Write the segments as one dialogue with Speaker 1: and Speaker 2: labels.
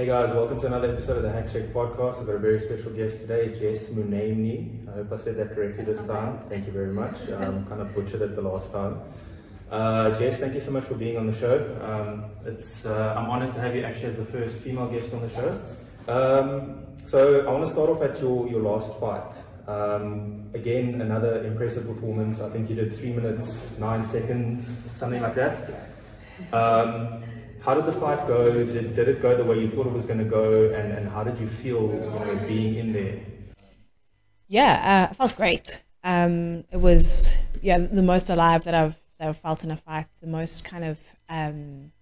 Speaker 1: Hey guys, welcome to another episode of the Hack Check podcast. I've got a very special guest today, Jess Mouneimne. I hope I said that correctly this time. Thank you very much. Um, kind of butchered it the last time. Uh, Jess, thank you so much for being on the show. Um, it's uh, I'm honored to have you actually as the first female guest on the show. Um, so I want to start off at your, your last fight. Um, again, another impressive performance. I think you did three minutes, nine seconds, something like that. How did the fight go? Did, did it go the way you thought it was going to go? And, and how did you feel you know, being in there?
Speaker 2: Yeah, uh, I felt great. Um, it was yeah the most alive that I've that I've felt in a fight. The most kind of um,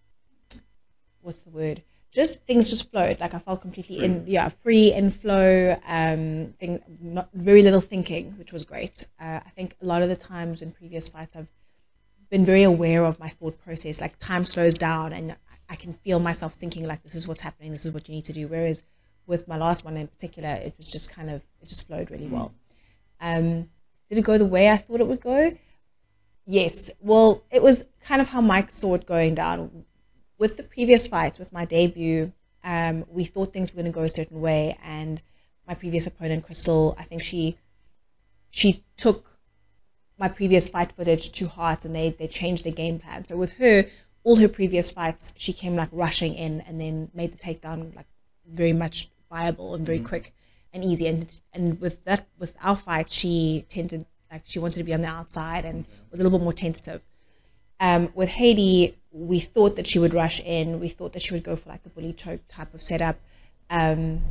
Speaker 2: what's the word? Just things just flowed. Like I felt completely in yeah free in flow. Um, thing not very little thinking, which was great. Uh, I think a lot of the times in previous fights I've been very aware of my thought process. Like time slows down and I can feel myself thinking like this is what's happening, this is what you need to do. Whereas with my last one in particular, it was just kind of it just flowed really well. Um, did it go the way I thought it would go? Yes. Well, it was kind of how Mike saw it going down. With the previous fight, with my debut, um, we thought things were going to go a certain way, and my previous opponent, Crystal, I think she she took my previous fight footage to heart, and they they changed their game plan. So with her, all her previous fights, she came like rushing in and then made the takedown like very much viable and very mm-hmm. quick and easy. And and with that, with our fight, she tended like she wanted to be on the outside and was a little bit more tentative. Um, with Haiti, we thought that she would rush in. We thought that she would go for like the bully choke type of setup. Um,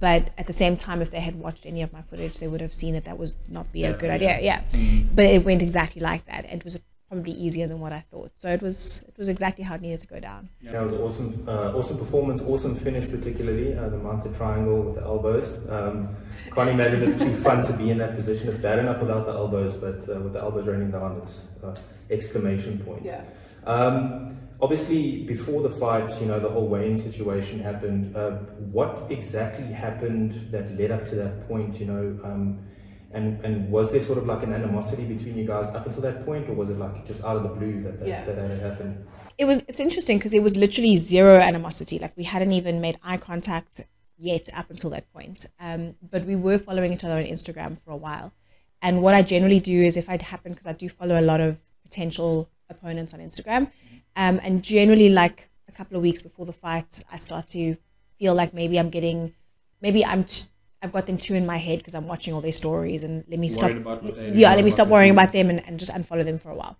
Speaker 2: but at the same time, if they had watched any of my footage, they would have seen that that was not be yeah, a good yeah. idea. Yeah, mm-hmm. but it went exactly like that. It was probably easier than what I thought. So it was it was exactly how it needed to go down.
Speaker 1: Yeah, it was awesome, uh, awesome performance, awesome finish, particularly uh, the mounted triangle with the elbows. Um, can't imagine it's too fun to be in that position. It's bad enough without the elbows, but uh, with the elbows raining down, it's uh, exclamation point.
Speaker 2: Yeah.
Speaker 1: Um, obviously, before the fight, you know, the whole Wayne situation happened. Uh, what exactly happened that led up to that point? You know. Um, and and was there sort of like an animosity between you guys up until that point, or was it like just out of the blue that that, yeah. that had happened?
Speaker 2: It was. It's interesting because there was literally zero animosity. Like we hadn't even made eye contact yet up until that point. Um, but we were following each other on Instagram for a while. And what I generally do is if it happened, because I do follow a lot of potential opponents on Instagram, um, and generally like a couple of weeks before the fight, I start to feel like maybe I'm getting, maybe I'm t- I've got them two in my head because I'm watching all their stories and let me stop. yeah, let me stop worrying about them and, and just unfollow them for a while.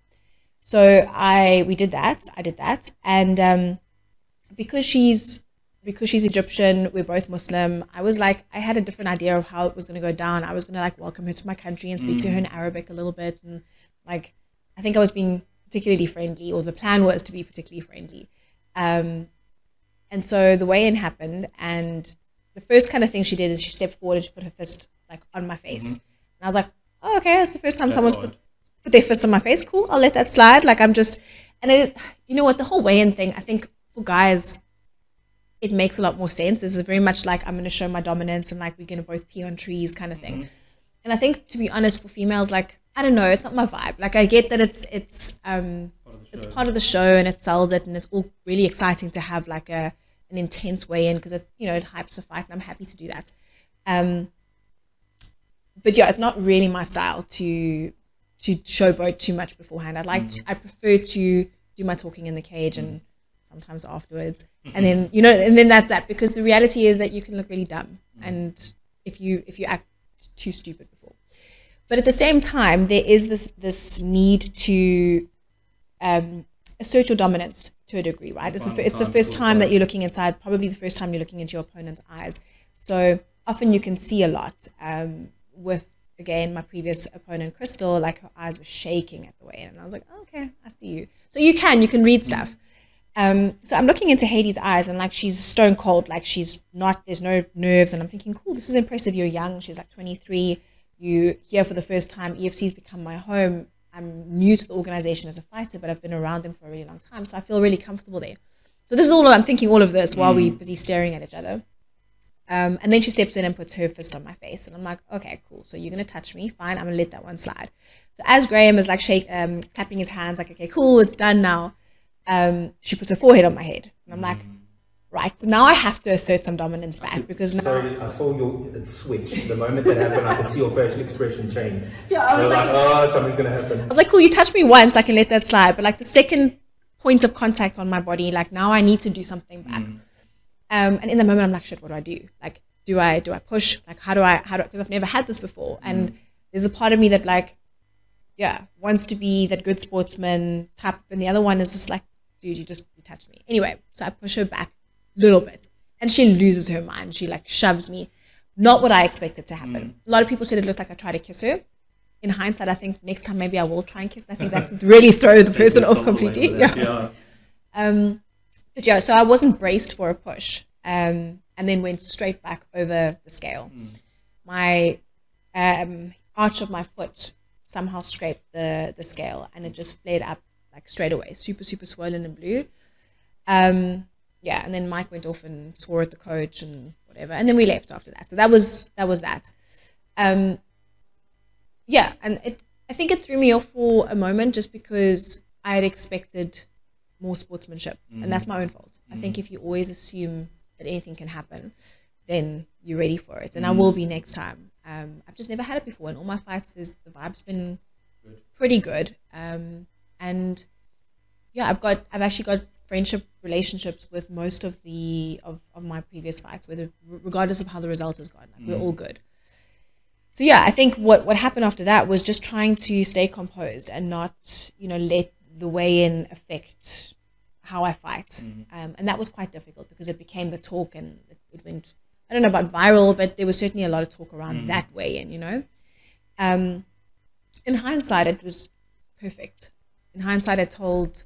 Speaker 2: So I we did that. I did that, and um, because she's because she's Egyptian, we're both Muslim. I was like, I had a different idea of how it was going to go down. I was going to like welcome her to my country and speak mm. to her in mm. Arabic a little bit, and like I think I was being particularly friendly, or the plan was to be particularly friendly. Um, and so the weigh-in happened, and the first kind of thing she did is she stepped forward and she put her fist like on my face. Mm-hmm. And I was like, oh, okay, that's the first time That's someone's put, put their fist on my face. Cool, I'll let that slide. Like I'm just, and it, you know what, the whole weigh-in thing, I think for guys, it makes a lot more sense. This is very much like I'm going to show my dominance and like we're going to both pee on trees kind of thing. Mm-hmm. And I think to be honest, for females, like I don't know, it's not my vibe. Like I get that it's it's um part it's part of the show and it sells it and it's all really exciting to have like a an intense way in because it you know it hypes the fight and I'm happy to do that. Um, but yeah, it's not really my style to to showboat too much beforehand. I like mm-hmm. to, I prefer to do my talking in the cage and sometimes afterwards, mm-hmm. and then you know, and then that's that because the reality is that you can look really dumb mm-hmm. and if you if you act too stupid before. But at the same time, there is this this need to um, assert your dominance to a degree, right? It's, the, it's the first time that you're looking inside, probably the first time you're looking into your opponent's eyes. So often you can see a lot. Um, with, again, my previous opponent, Crystal, like her eyes were shaking at the way. And I was like, oh, okay, I see you. So you can, you can read stuff. Um, so I'm looking into Hades' eyes and like she's stone cold, like she's not, there's no nerves. And I'm thinking, cool, this is impressive. You're young. She's like 23. You here for the first time. EFC's become my home I'm new to the organization as a fighter, but I've been around them for a really long time. So I feel really comfortable there. So this is all I'm thinking all of this while mm. we're busy staring at each other. Um, and then she steps in and puts her fist on my face. And I'm like, okay, cool. So you're going to touch me. Fine. I'm going to let that one slide. So as Graham is like shake, um, clapping his hands, like, okay, cool, it's done now. Um, she puts her forehead on my head. And I'm like, right, so now I have to assert some dominance back because now.
Speaker 1: Sorry, I saw your uh, switch. The moment that happened, I could see your facial expression change.
Speaker 2: Yeah, I was
Speaker 1: You're
Speaker 2: like,
Speaker 1: oh, something's gonna happen.
Speaker 2: I was like, cool, you touch me once, I can let that slide. But like the second point of contact on my body, like now I need to do something back. Mm. Um, and in the moment, I'm like, shit, what do I do? Like, do I do I push? Like, how do I how do because I've never had this before, and mm. there's a part of me that like, yeah, wants to be that good sportsman type, and the other one is just like, dude, you just you touched me. Anyway, so I push her back a little bit, and she loses her mind. She like shoves me. Not what I expected to happen. A lot of people said it looked like I tried to kiss her. In hindsight, I think next time maybe I will try and kiss. I think that's really throw the person off completely. Yeah.
Speaker 3: Yeah.
Speaker 2: Um, but yeah, so I wasn't braced for a push, um, and then went straight back over the scale. My um, arch of my foot somehow scraped the the scale, and it just flared up like straight away, super super swollen and blue. Um, yeah, and then Mike went off and swore at the coach and whatever, and then we left after that. So that was that was that. Um, yeah, and it I think it threw me off for a moment just because I had expected more sportsmanship, and that's my own fault. I think if you always assume that anything can happen, then you're ready for it, and I will be next time. Um, I've just never had it before, and all my fights, there's the vibe's been pretty good, um, and yeah, I've got I've actually got friendship relationships with most of the of, of my previous fights, whether regardless of how the result has gone, like we're all good. So yeah, I think what what happened after that was just trying to stay composed and not you know let the weigh in affect how I fight, um, and that was quite difficult because it became the talk and it, it went I don't know about viral, but there was certainly a lot of talk around that weigh in, you know. Um, in hindsight, it was perfect. In hindsight, I told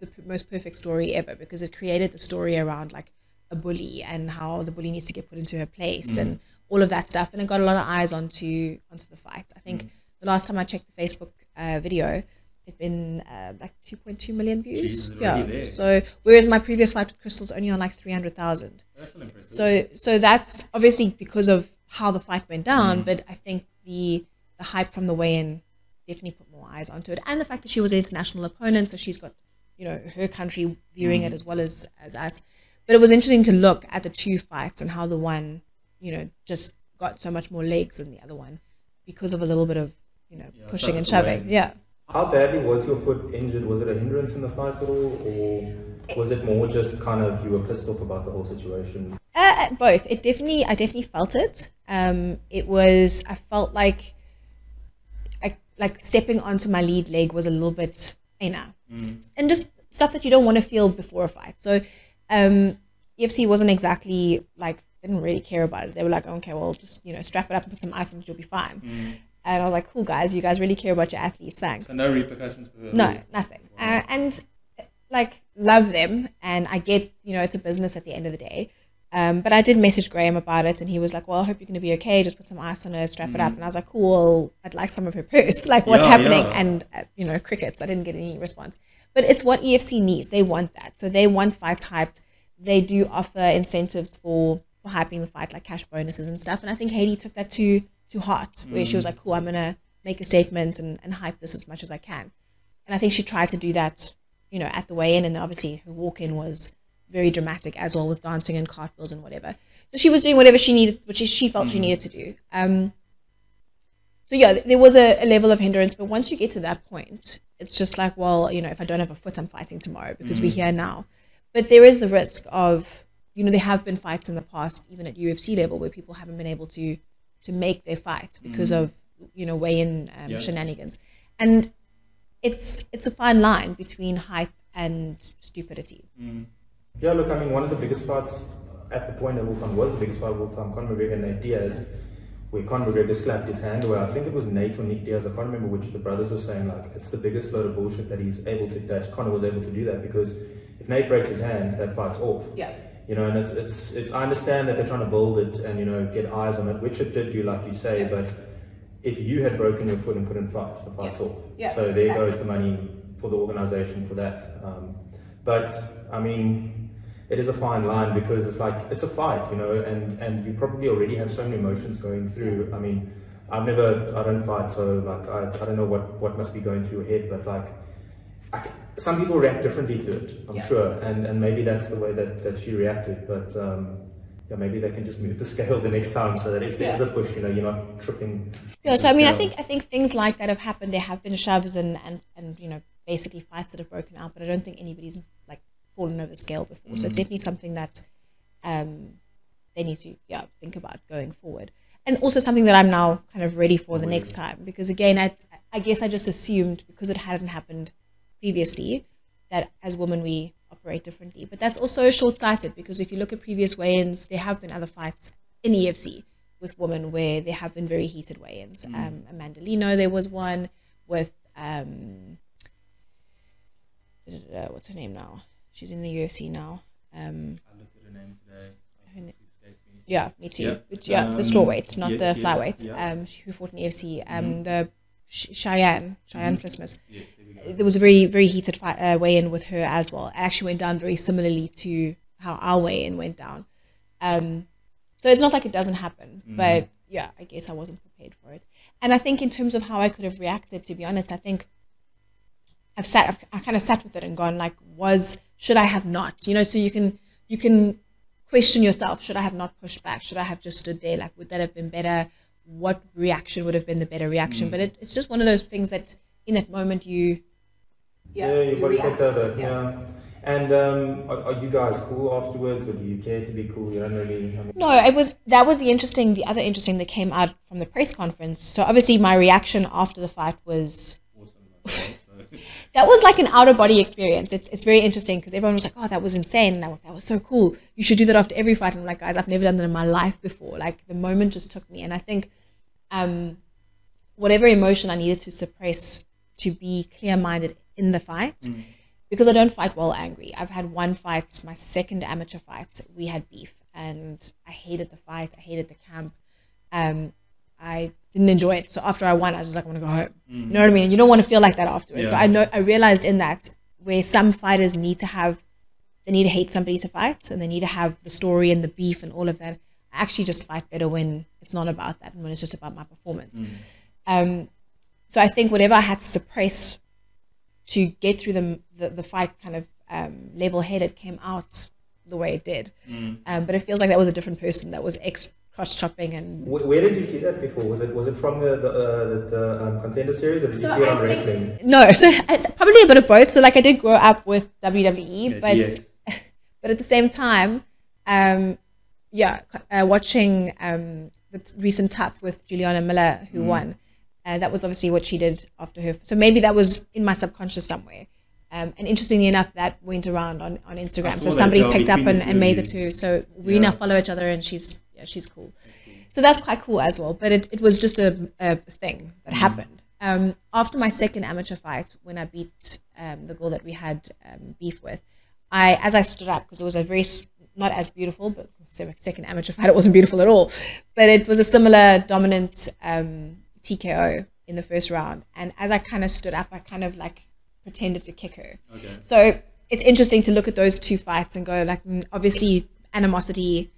Speaker 2: the, p- most perfect story ever because it created the story around like a bully and how the bully needs to get put into her place and all of that stuff. And it got a lot of eyes onto onto the fight. I think the last time I checked the Facebook uh, video, it'd been uh, like 2.2 million views.
Speaker 3: Jesus,
Speaker 2: yeah.
Speaker 3: there.
Speaker 2: So whereas my previous fight with Crystal's only on like 300,000.
Speaker 3: That's impressive.
Speaker 2: So so that's obviously because of how the fight went down,
Speaker 3: Mm.
Speaker 2: but I think the the hype from the weigh-in definitely put more eyes onto it, and the fact that she was an international opponent, so she's got you know her country viewing
Speaker 3: Mm.
Speaker 2: it as well as as us. But it was interesting to look at the two fights and how the one you know just got so much more legs than the other one because of a little bit of you know
Speaker 3: Yeah,
Speaker 2: pushing and
Speaker 3: stuff at the
Speaker 2: shoving.
Speaker 3: weigh-in.
Speaker 2: Yeah.
Speaker 1: How badly was your foot injured? Was it a hindrance in the fight at all, or was it more just kind of you were pissed off about the whole situation?
Speaker 2: Uh, both. It definitely, I definitely felt it. Um, it was. I felt like, I, like stepping onto my lead leg was a little bit, you know, and just stuff that you don't want to feel before a fight. So, um, EFC wasn't exactly like they didn't really care about it. They were like, okay, well, just you know, strap it up and put some ice on it, you'll be fine. And I was like, cool guys, you guys really care about your athletes. Thanks.
Speaker 3: So no repercussions for her.
Speaker 2: No, nothing. Uh, and like love them, and I get you know it's a business at the end of the day. Um, but I did message Graham about it, and he was like, "Well, I hope you're going to be okay. Just put some ice on her, strap it up." And I was like, "Cool. I'd like some of her purse. Like, what's
Speaker 3: Yeah,
Speaker 2: happening?"
Speaker 3: yeah.
Speaker 2: And uh, you know, crickets. I didn't get any response. But it's what EFC needs. They want that. So they want fights hyped. They do offer incentives for for hyping the fight, like cash bonuses and stuff. And I think Haiti took that to to heart, where she was like, "Cool, I'm gonna make a statement and, and hype this as much as I can." And I think she tried to do that, you know, at the weigh-in, and obviously her walk-in was very dramatic as well with dancing and cartwheels and whatever. So she was doing whatever she needed, which she, she felt she needed to do. Um, so yeah, there was a, a level of hindrance, but once you get to that point, it's just like, well, you know, if I don't have a foot, I'm fighting tomorrow because we're here now. But there is the risk of, you know, there have been fights in the past, even at UFC level, where people haven't been able to to make their fight because of you know weigh-in um,
Speaker 3: Yeah.
Speaker 2: shenanigans, and it's it's a fine line between hype and stupidity.
Speaker 1: Yeah, look, I mean, one of the biggest fights at the point of all time was the biggest fight of all time, Conor McGregor and Nate Diaz, where Conor McGregor slapped his hand away. I think it was Nate or Nick Diaz, I can't remember which the brothers were saying, like, it's the biggest load of bullshit that he's able to, that Conor was able to do that because if Nate breaks his hand, that fight's off.
Speaker 2: Yeah.
Speaker 1: You know, and it's, it's, it's, I understand that they're trying to build it and, you know, get eyes on it, which it did do, like you say,
Speaker 2: Yeah.
Speaker 1: but if you had broken your foot and couldn't fight, the fight's off.
Speaker 2: Yeah,
Speaker 1: So there
Speaker 2: exactly.
Speaker 1: goes the money for the organization for that. Um, but, I mean, it is a fine line because it's like it's a fight, you know, and and you probably already have so many emotions going through. I mean, I've never, I don't fight, so like I, I don't know what what must be going through your head, but like, I, c- some people react differently to it, I'm
Speaker 2: Yeah.
Speaker 1: sure, and, and maybe that's the way that, that she reacted. But um, yeah, maybe they can just move the scale the next time so that if there's
Speaker 2: Yeah.
Speaker 1: a push, you know, you're not tripping.
Speaker 2: Yeah, so I mean, I think I think things like that have happened. There have been shoves and and and you know basically fights that have broken out, but I don't think anybody's like fallen over the scale before. So it's definitely something that um, they need to yeah think about going forward, and also something that I'm now kind of ready for the next time because again, I I guess I just assumed because it hadn't happened previously that as women we operate differently, but that's also short sighted because if you look at previous weigh-ins, there have been other fights in EFC with women where there have been very heated weigh-ins. Um, Amanda Lino, there was one with um, what's her name now? She's in the UFC now. Um,
Speaker 1: I looked at her name today.
Speaker 2: Her na- yeah, me too.
Speaker 1: Yeah.
Speaker 2: Which, yeah,
Speaker 1: Um,
Speaker 2: the strawweights, not
Speaker 1: yes,
Speaker 2: the
Speaker 1: yes,
Speaker 2: flyweights.
Speaker 1: yeah.
Speaker 2: Um, who fought in EFC? Um, the Sh- Cheyanne, Cheyanne
Speaker 1: Mhm.
Speaker 2: Vlismas.
Speaker 1: Yes, there we go.
Speaker 2: There was a very, very heated fight, uh, weigh-in with her as well. It actually went down very similarly to how our weigh-in went down. Um, so it's not like it doesn't happen, but yeah, I guess I wasn't prepared for it. And I think in terms of how I could have reacted, to be honest, I think I've sat, I've, I kind of sat with it and gone like, was should I have not? You know, so you can you can question yourself: should I have not pushed back? Should I have just stood there? Like, would that have been better? What reaction would have been the better reaction? But it, it's just one of those things that in that moment you
Speaker 1: Yeah, your body
Speaker 2: react.
Speaker 1: takes over.
Speaker 2: Yeah.
Speaker 1: Yeah. And um, are, are you guys cool afterwards, or do you care to be cool? You don't really. I mean,
Speaker 2: No, it was that was the interesting. The other interesting that came out from the press conference. So obviously, my reaction after the fight was
Speaker 1: awesome.
Speaker 2: That was like an out of body experience. It's it's very interesting because everyone was like, "Oh, that was insane!" And I went, "That was so cool. You should do that after every fight." And I'm like, "Guys, I've never done that in my life before." Like the moment just took me, and I think, um, whatever emotion I needed to suppress to be clear minded in the fight, because I don't fight well angry. I've had one fight, my second amateur fight. We had beef, and I hated the fight. I hated the camp. Um, I didn't enjoy it. So after I won, I was just like, I want to go home. You know what I mean? You don't want to feel like that afterwards. So I know I realized in that where some fighters need to have, they need to hate somebody to fight, and they need to have the story and the beef and all of that. I actually just fight better when it's not about that and when it's just about my performance. Um, so I think whatever I had to suppress to get through the the, the fight kind of um, level headed came out the way it did. Um, but it feels like that was a different person that was ex cross chopping and
Speaker 1: Where did you see that before? Was it was it from the the, uh, the, the um, contender series, or did you
Speaker 2: So
Speaker 1: see it on
Speaker 2: think-
Speaker 1: wrestling?
Speaker 2: no, so I- probably a bit of both. So like I did grow up with WWE, but
Speaker 1: yes.
Speaker 2: but at the same time, um, yeah, uh, watching um, the t- recent TUF with Juliana Miller who won, uh, that was obviously what she did after her. So maybe that was in my subconscious somewhere. Um, and interestingly enough, that went around on, on Instagram. So somebody picked up and, and made the
Speaker 1: you.
Speaker 2: two. So we
Speaker 1: Yeah.
Speaker 2: now follow each other, and she's yeah, she's cool. So that's quite cool as well. But it, it was just a, a thing that
Speaker 1: Mm.
Speaker 2: happened. Um, after my second amateur fight, when I beat um, the girl that we had um, beef with, I as I stood up because it was a very not as beautiful, but second amateur fight, it wasn't beautiful at all. But it was a similar dominant um, TKO in the first round. And as I kind of stood up, I kind of like pretended to kick her.
Speaker 1: Okay.
Speaker 2: So it's interesting to look at those two fights and go like, mm, obviously animosity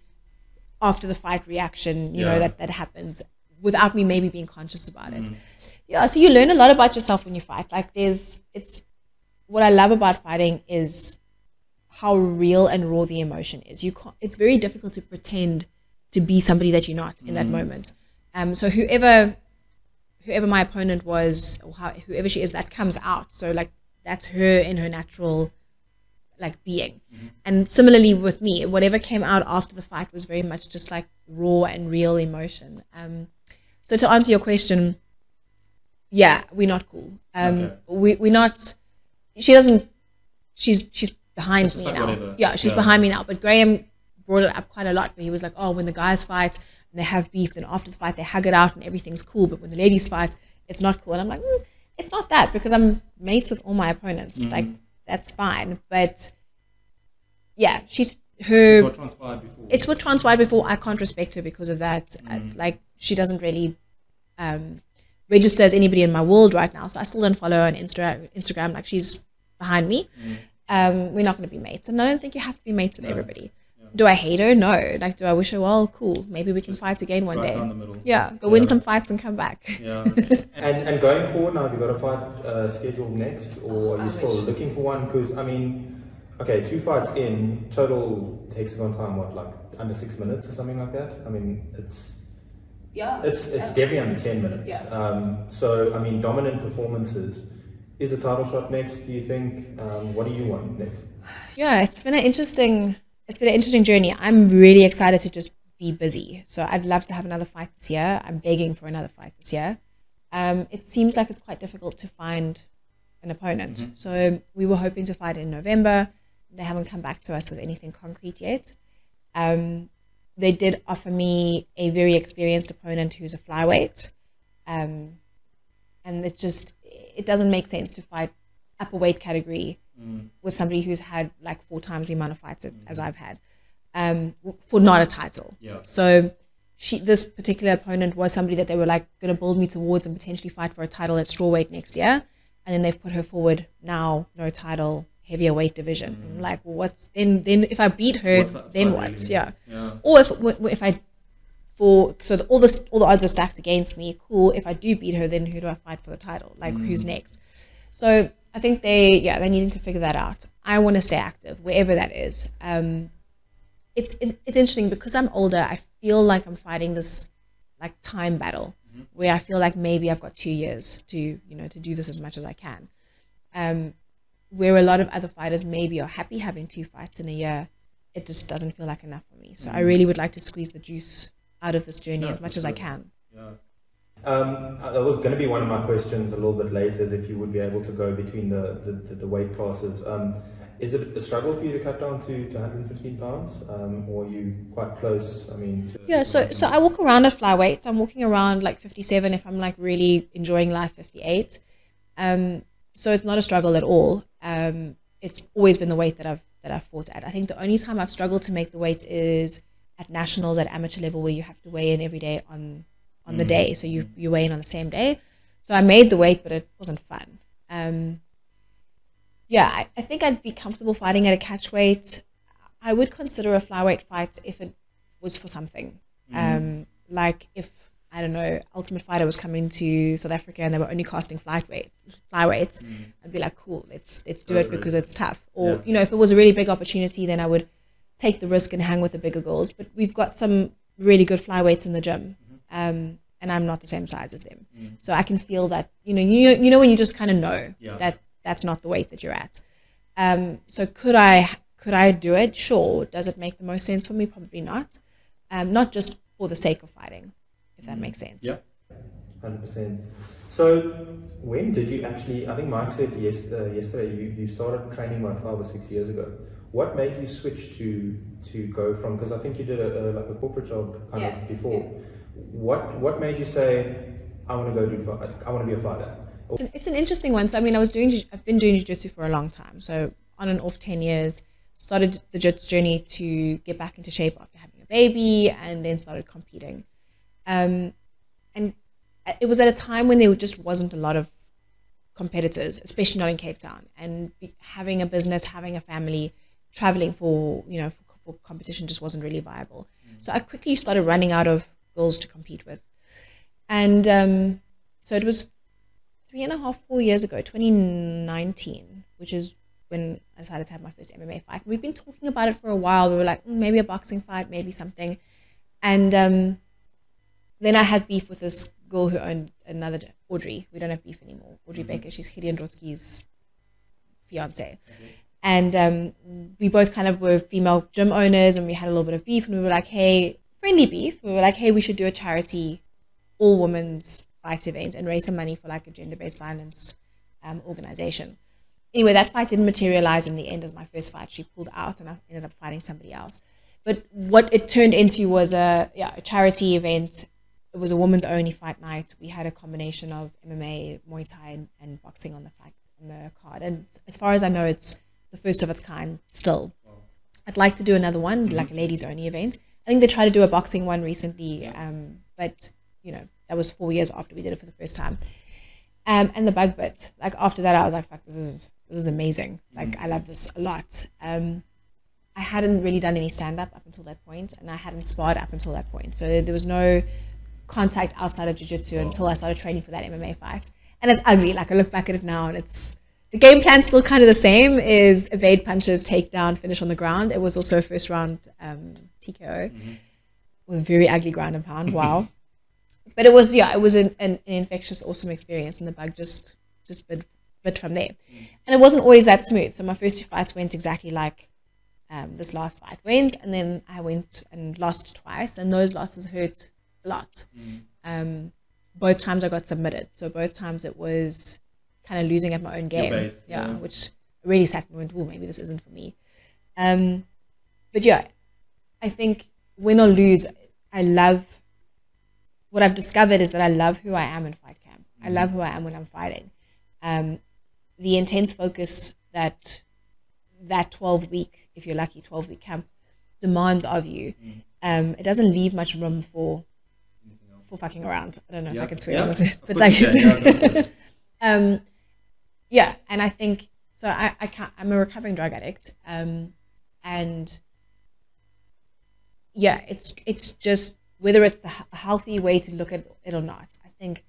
Speaker 2: after the fight reaction, you know, that, that happens without me maybe being conscious about it. Yeah, so you learn a lot about yourself when you fight. Like there's, it's what I love about fighting is how real and raw the emotion is. You can't. It's very difficult to pretend to be somebody that you're not in that moment. Um, so whoever whoever my opponent was or how, whoever she is that comes out so like that's her in her natural like being. And similarly with me whatever came out after the fight was very much just like raw and real emotion. Um so to answer your question yeah we're not cool. Um
Speaker 1: Okay.
Speaker 2: we, we're not she doesn't she's she's behind me
Speaker 1: like
Speaker 2: now.
Speaker 1: whatever.
Speaker 2: yeah she's
Speaker 1: Yeah.
Speaker 2: behind me now. But graham brought it up quite a lot where he was like oh when the guys fight and they have beef then after the fight they hug it out and everything's cool. But when the ladies fight it's not cool. And i'm like mm, it's not that because i'm mates with all my opponents.
Speaker 1: Mm-hmm.
Speaker 2: like that's fine but yeah she her
Speaker 1: It's what transpired before.
Speaker 2: it's what transpired before. I can't respect her because of that. Uh,
Speaker 1: Mm.
Speaker 2: like she doesn't really um, register as anybody in my world right now. So I still don't follow her on Insta- Instagram. Like she's behind me.
Speaker 1: Mm.
Speaker 2: Um, we're not going to be mates, and I don't think you have to be mates with everybody. Do I hate her? No. Like, do I wish her well? Cool. Maybe we can fight again one
Speaker 3: right
Speaker 2: day.
Speaker 3: down the.
Speaker 2: Yeah, go win some fights and come back.
Speaker 3: Yeah.
Speaker 1: And and going forward now, have you got a fight uh, scheduled next, or are
Speaker 2: I
Speaker 1: you still
Speaker 2: wish.
Speaker 1: looking for one? Because I mean, okay, two fights in total hexagon time, what like under six minutes or something like that. I mean, it's
Speaker 2: Yeah.
Speaker 1: it's it's definitely under ten minutes.
Speaker 2: Yeah.
Speaker 1: Um, so I mean, dominant performances. Is a title shot next? Do you think? Um, what do you want next?
Speaker 2: Yeah, it's been an interesting it's been an interesting journey. I'm really excited to just be busy. So I'd love to have another fight this year. I'm begging for another fight this year. Um, it seems like it's quite difficult to find an opponent. So we were hoping to fight in November. They haven't come back to us with anything concrete yet. Um, they did offer me a very experienced opponent who's a flyweight. Um, and it just it doesn't make sense to fight upper weight category with somebody who's had like four times the amount of fights as I've had um, for not a title.
Speaker 3: Yeah.
Speaker 2: So she, this particular opponent was somebody that they were like going to build me towards and potentially fight for a title at strawweight next year, and then they've put her forward now, no title, heavier weight division. I'm like, well, what's then? Then if I beat her, then what?
Speaker 3: really?
Speaker 2: Yeah.
Speaker 3: Yeah.
Speaker 2: Or if if I for so the, all this all the odds are stacked against me. Cool. If I do beat her, then who do I fight for the title? Like who's next? So I think they yeah they're needing to figure that out. I want to stay active wherever that is. Um, it's it, it's interesting because I'm older. I feel like I'm fighting this like time battle where I feel like maybe I've got two years to you know to do this as much as I can. Um, where a lot of other fighters maybe are happy having two fights in a year, it just doesn't feel like enough for me. So I really would like to squeeze the juice out of this journey
Speaker 3: Yeah,
Speaker 2: as much as I can.
Speaker 3: Yeah.
Speaker 1: Um, uh, that was going to be one of my questions a little bit later, is if you would be able to go between the, the, the, the weight classes. Um, is it a struggle for you to cut down to, to 115 pounds, um, or are you quite close? I mean,
Speaker 2: Yeah, so so I walk around at flyweights. I'm walking around like 57 if I'm like really enjoying life. 58. Um, so it's not a struggle at all. Um, it's always been the weight that I've that I've fought at. I think the only time I've struggled to make the weight is at nationals at amateur level where you have to weigh in every day on on the day. So you you weigh in on the same day. So I made the weight, but it wasn't fun. Um, yeah, I, I think I'd be comfortable fighting at a catch weight. I would consider a flyweight fight if it was for something. Um, like if I don't know, Ultimate Fighter was coming to South Africa and they were only casting flyweight flyweights, I'd be like, cool, let's let's do
Speaker 3: Go
Speaker 2: it
Speaker 3: it.
Speaker 2: because it's tough. Or
Speaker 3: Yeah.
Speaker 2: you know, if it was a really big opportunity, then I would take the risk and hang with the bigger goals. But we've got some really good flyweights in the gym, um, and I'm not the same size as them, so I can feel that. You know, you know, you know when you just kind of know
Speaker 3: Yeah.
Speaker 2: that that's not the weight that you're at. Um, so could I could I do it? Sure. Does it make the most sense for me? Probably not. Um, not just for the sake of fighting, if that makes sense.
Speaker 3: Yeah.
Speaker 1: Hundred percent. So, when did you actually? I think Mike said yes, uh, yesterday you, you started training about five or six years ago. What made you switch to to go from? Because I think you did a, a like a corporate job kind
Speaker 2: Yeah,
Speaker 1: of before. What what made you say I want to go do I want to be a fighter?
Speaker 2: It's an, it's an interesting one. So I mean, I was doing I've been doing jiu-jitsu for a long time. So on and off ten years. Started the jiu-jitsu journey to get back into shape after having a baby, and then started competing. Um, and it was at a time when there just wasn't a lot of competitors, especially not in Cape Town. And having a business, having a family, traveling for you know for, for competition just wasn't really viable. So I quickly started running out of girls to compete with, and um, so it was three and a half, four years ago, 2019, which is when I decided to have my first MMA fight. We've been talking about it for a while. We were like, "Mm, maybe a boxing fight, maybe something. And um, then I had beef with this girl who owned another, Audrey. We don't have beef anymore. Audrey Baker, she's Gideon Drotsky's fiance. And um, we both kind of were female gym owners and we had a little bit of beef. And we were like, hey, friendly beef. We were like, hey, we should do a charity all women's fight event and raise some money for like a gender based violence um, organization. Anyway, that fight didn't materialize in the end as my first fight. She pulled out and I ended up fighting somebody else. But what it turned into was a, yeah, a charity event. It was a woman's only fight night. We had a combination of MMA, Muay Thai, and, and boxing on the fight on the card. And as far as I know, it's the first of its kind still. I'd like to do another one, like a ladies only event. I think they tried to do a boxing one recently, um, but you know that was four years after we did it for the first time. Um, and the bug bit, like after that, I was like, "Fuck, this is this is amazing! Like I love this a lot." Um, I hadn't really done any stand up up until that point, and I hadn't sparred up until that point. So there was no contact outside of jiu jitsu until I started training for that MMA fight. And it's ugly. Like I look back at it now, and it's the game plan still kind of the same: is evade punches, take down, finish on the ground. It was also a first round um, TKO
Speaker 1: Mm-hmm.
Speaker 2: with a very ugly ground and pound. Wow. but it was yeah, it was an, an, an infectious, awesome experience, and the bug just just bit bit from there. And it wasn't always that smooth. So my first two fights went exactly like um, this last fight went, and then I went and lost twice, and those losses hurt a lot. Um, both times I got submitted, so both times it was kind of losing at my own game.
Speaker 3: base,
Speaker 2: yeah,
Speaker 3: yeah.
Speaker 2: which really sat me and went, "Oh, maybe this isn't for me." Um, but yeah, I think win or lose, I love. What I've discovered is that I love who I am in fight camp. I love who I am when I'm fighting. Um, the intense focus that that 12 week, if you're lucky, 12 week camp demands of you, um, it doesn't leave much room for for fucking around. I don't know if I can swear
Speaker 3: Yeah.
Speaker 2: on this, but like.
Speaker 3: Yeah, go for it.
Speaker 2: um, yeah, and I think so. I, I can't. I'm a recovering drug addict, um, and yeah, it's it's just whether it's the h- healthy way to look at it or not. I think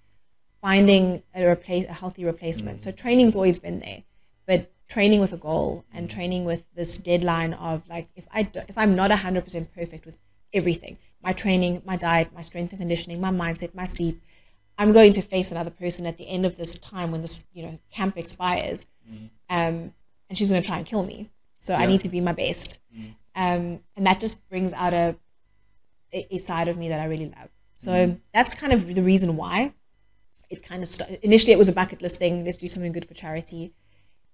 Speaker 2: finding a replace a healthy replacement. So training's always been there, but training with a goal and training with this deadline of like if I do, if I'm not hundred percent perfect with everything, my training, my diet, my strength and conditioning, my mindset, my sleep, I'm going to face another person at the end of this time when this you know camp expires, um, and she's going to try and kill me. So I need to be my best, um, and that just brings out a, a a side of me that I really love. So that's kind of the reason why it kind of initially it was a bucket list thing. Let's do something good for charity.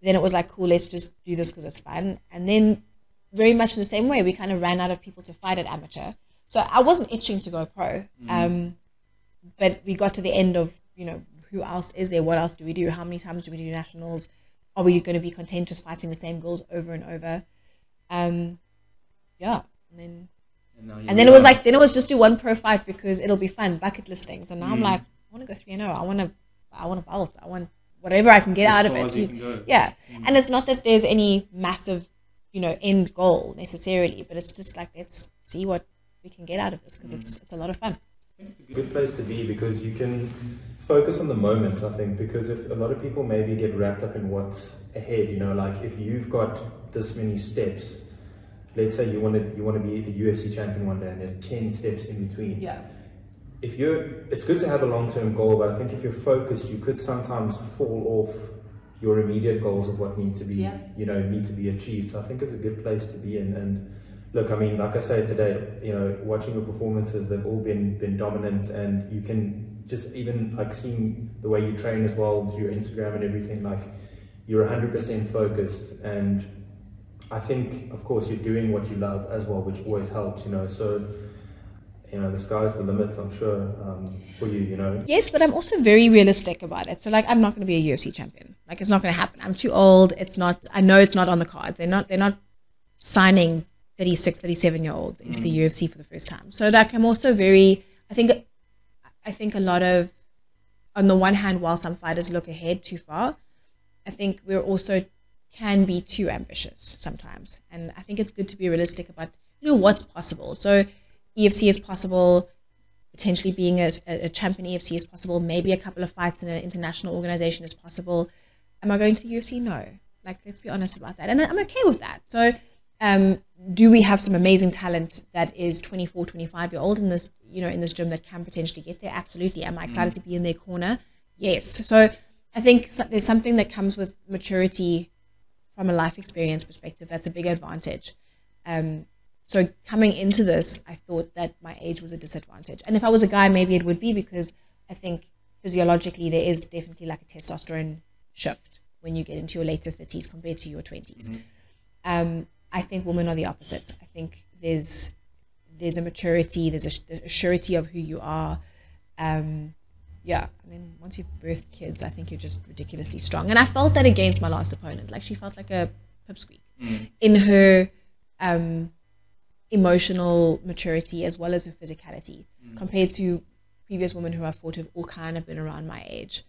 Speaker 2: Then it was like, cool, let's just do this because it's fun. And then, very much in the same way, we kind of ran out of people to fight at amateur. So I wasn't itching to go pro. Um, but we got to the end of you know who else is there? What else do we do? How many times do we do nationals? Are we going to be content just fighting the same girls over and over? Um yeah and then
Speaker 3: And,
Speaker 2: and then it was like then it was just do one pro fight because it'll be fun bucket list things and now i'm mm. like i want to go 3 and 0 i want to i want a belt. I want whatever i can get
Speaker 3: As
Speaker 2: out of it
Speaker 3: you
Speaker 2: You-
Speaker 3: can go.
Speaker 2: yeah. Mm. And it's not that there's any massive you know end goal necessarily but it's just like let's see what we can get out of this because it's mm. it's a lot of fun
Speaker 1: good place to be because you can focus on the moment i think because if a lot of people maybe get wrapped up in what's ahead you know like if you've got this many steps let's say you want to you want to be the ufc champion one day and there's 10 steps in between.
Speaker 2: Yeah.
Speaker 1: If you're it's good to have a long-term goal but i think if you're focused you could sometimes fall off your immediate goals of what need to be
Speaker 2: Yeah.
Speaker 1: you know need to be achieved. So i think it's a good place to be in and look i mean like i say today you know watching your performances they've all been been dominant and you can just even like seeing the way you train as well through your instagram and everything like you're 100% focused and i think of course you're doing what you love as well which always helps you know so you know the sky's the limit i'm sure um, for you you know
Speaker 2: Yes, but I'm also very realistic about it. So like I'm not going to be a UFC champion. Like it's not going to happen. I'm too old. It's not I know it's not on the cards. They're not they're not signing 36, 37 year olds into the mm. UFC for the first time. So like I'm also very I think I think a lot of on the one hand while some fighters look ahead too far, I think we're also can be too ambitious sometimes. And I think it's good to be realistic about you know what's possible. So EFC is possible, potentially being a, a champion EFC is possible. Maybe a couple of fights in an international organization is possible. Am I going to the UFC? No. Like, let's be honest about that. And I'm okay with that. So, um, do we have some amazing talent that is 24, 25 year old in this, you know, in this gym that can potentially get there? Absolutely. Am I excited to be in their corner? Yes. So, I think there's something that comes with maturity from a life experience perspective. That's a big advantage. Um, so coming into this, I thought that my age was a disadvantage. And if I was a guy, maybe it would be because I think physiologically there is definitely like a testosterone shift when you get into your later 30s compared to your 20s. Um, I think women are the opposite. I think there's there's a maturity, there's a, a surety of who you are. Um, yeah, and then once you've birthed kids, I think you're just ridiculously strong. And I felt that against my last opponent. Like she felt like a pipsqueak in her um, emotional maturity as well as her physicality compared to previous women who I fought have all kind of been around my age.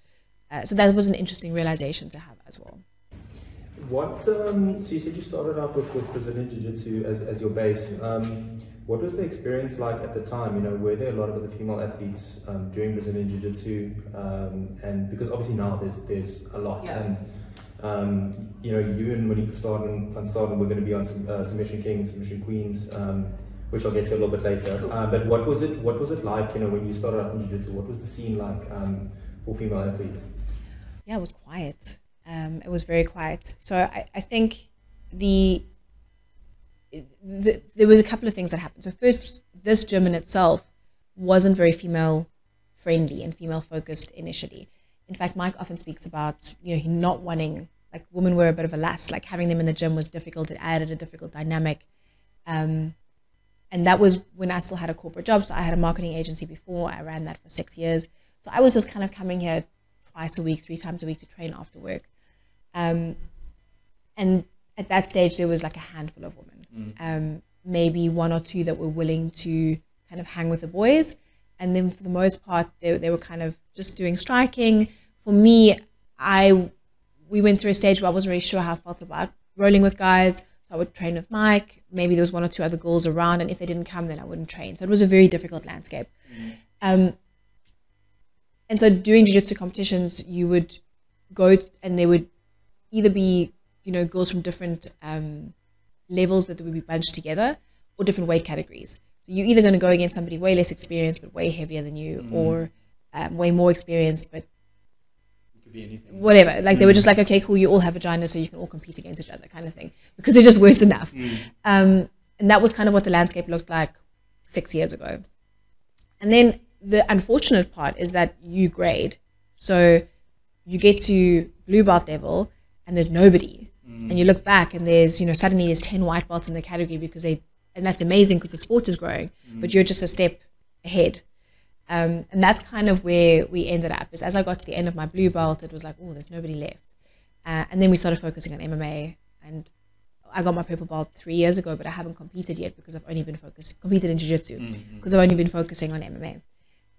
Speaker 2: Uh, so that was an interesting realization to have as well.
Speaker 1: What, um, so you said you started out with, with Brazilian Jiu Jitsu as, as your base. Um, what was the experience like at the time? You know, were there a lot of other female athletes um, doing Brazilian Jiu Jitsu? Um, and because obviously now there's there's a lot.
Speaker 2: Yeah.
Speaker 1: And, um, you know, you and Monique Verstappen, Van Staden, we're going to be on some, uh, Submission Kings, Submission Queens, um, which I'll get to a little bit later.
Speaker 2: Cool.
Speaker 1: Uh, but what was it? What was it like? You know, when you started out in Jiu Jitsu, what was the scene like um, for female athletes?
Speaker 2: yeah, it was quiet. Um, it was very quiet. So I, I think the, the there was a couple of things that happened. So first, this gym in itself wasn't very female friendly and female focused initially. In fact, Mike often speaks about you know he not wanting like women were a bit of a lass. Like having them in the gym was difficult. It added a difficult dynamic. Um, and that was when I still had a corporate job. So I had a marketing agency before. I ran that for six years. So I was just kind of coming here twice a week, three times a week to train after work. Um, and at that stage, there was like a handful of women, um, maybe one or two that were willing to kind of hang with the boys. And then for the most part, they, they were kind of just doing striking. For me, I we went through a stage where I wasn't really sure how I felt about rolling with guys. So I would train with Mike. Maybe there was one or two other girls around, and if they didn't come, then I wouldn't train. So it was a very difficult landscape. Um, and so doing jiu-jitsu competitions, you would go and there would either be you know girls from different um, levels that would be bunched together, or different weight categories. So you're either going to go against somebody way less experienced but way heavier than you, or um, way more experienced but
Speaker 1: It could be anything.
Speaker 2: whatever. Like they were just like, okay, cool, you all have vaginas, so you can all compete against each other, kind of thing, because there just weren't enough. Um, and that was kind of what the landscape looked like six years ago. And then the unfortunate part is that you grade, so you get to blue belt level, and there's nobody, and you look back, and there's you know suddenly there's ten white belts in the category because they, and that's amazing because the sport is growing, but you're just a step ahead. Um, and that's kind of where we ended up. Is as I got to the end of my blue belt, it was like, oh, there's nobody left. Uh, and then we started focusing on MMA, and I got my purple belt three years ago, but I haven't competed yet because I've only been focused competed in jiu-jitsu because I've only been focusing on MMA.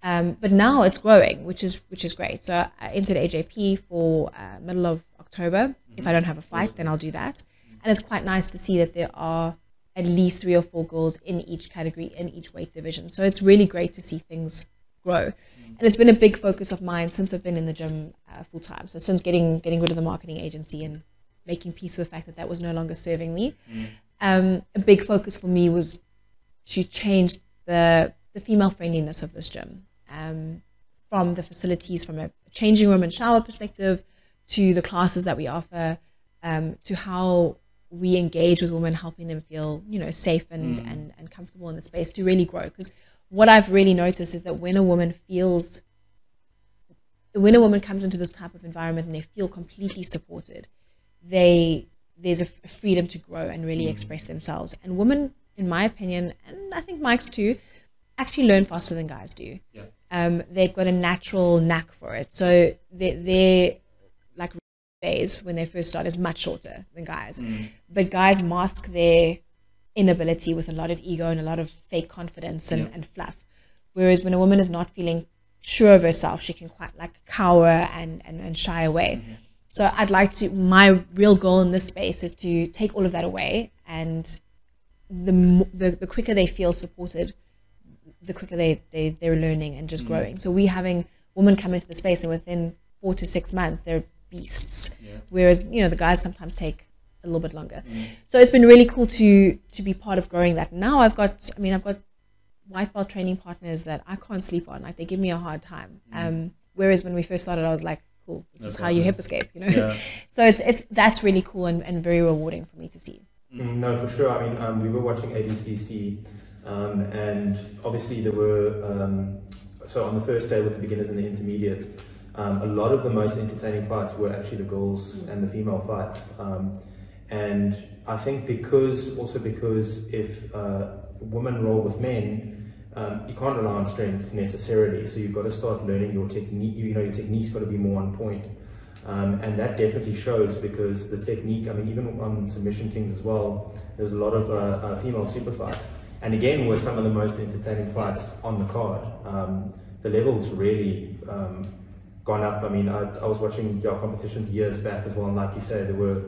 Speaker 2: Um, but now it's growing, which is which is great. So I entered AJP for uh, middle of October. If I don't have a fight, then I'll do that. And it's quite nice to see that there are at least three or four girls in each category in each weight division. So it's really great to see things grow. And it's been a big focus of mine since I've been in the gym uh, full time. So since getting getting rid of the marketing agency and making peace with the fact that that was no longer serving me, um, a big focus for me was to change the the female friendliness of this gym um, from the facilities, from a changing room and shower perspective, to the classes that we offer, um, to how we engage with women, helping them feel you know safe and and, and comfortable in the space to really grow. Because what I've really noticed is that when a woman feels when a woman comes into this type of environment and they feel completely supported, they there's a, f- a freedom to grow and really express themselves. And women, in my opinion, and I think Mike's too, actually learn faster than guys do.
Speaker 1: Yeah.
Speaker 2: Um, they've got a natural knack for it. So their like phase when they first start is much shorter than guys, mm. but guys mask their inability with a lot of ego and a lot of fake confidence and,
Speaker 1: Yeah.
Speaker 2: and fluff. Whereas when a woman is not feeling sure of herself, she can quite like cower and, and, and shy away. Mm-hmm. So I'd like to, my real goal in this space is to take all of that away and the, the, the quicker they feel supported, the quicker they, they, they're learning and just mm. growing. So we having women come into the space and within four to six months, they're beasts.
Speaker 1: Yeah.
Speaker 2: Whereas, you know, the guys sometimes take a little bit longer. So it's been really cool to to be part of growing that. Now I've got, I mean, I've got white belt training partners that I can't sleep on. Like they give me a hard time. Um, whereas when we first started, I was like, cool, this
Speaker 1: No
Speaker 2: is how you hip escape, you know.
Speaker 1: Yeah.
Speaker 2: so it's it's that's really cool and, and very rewarding for me to see.
Speaker 1: Mm, no, for sure. I mean, um, we were watching ADCC, um, and obviously there were. Um, so on the first day with the beginners and the intermediates, um, a lot of the most entertaining fights were actually the girls and the female fights. Um, and I think because also because if uh, women roll with men, um, you can't rely on strength necessarily. So you've got to start learning your technique. You know, your technique's got to be more on point. Um, and that definitely shows because the technique, I mean, even on Submission Kings as well, there was a lot of uh, uh, female super fights. And again, were some of the most entertaining fights on the card. Um, the levels really um, gone up. I mean, I, I was watching your competitions years back as well, and like you say, there were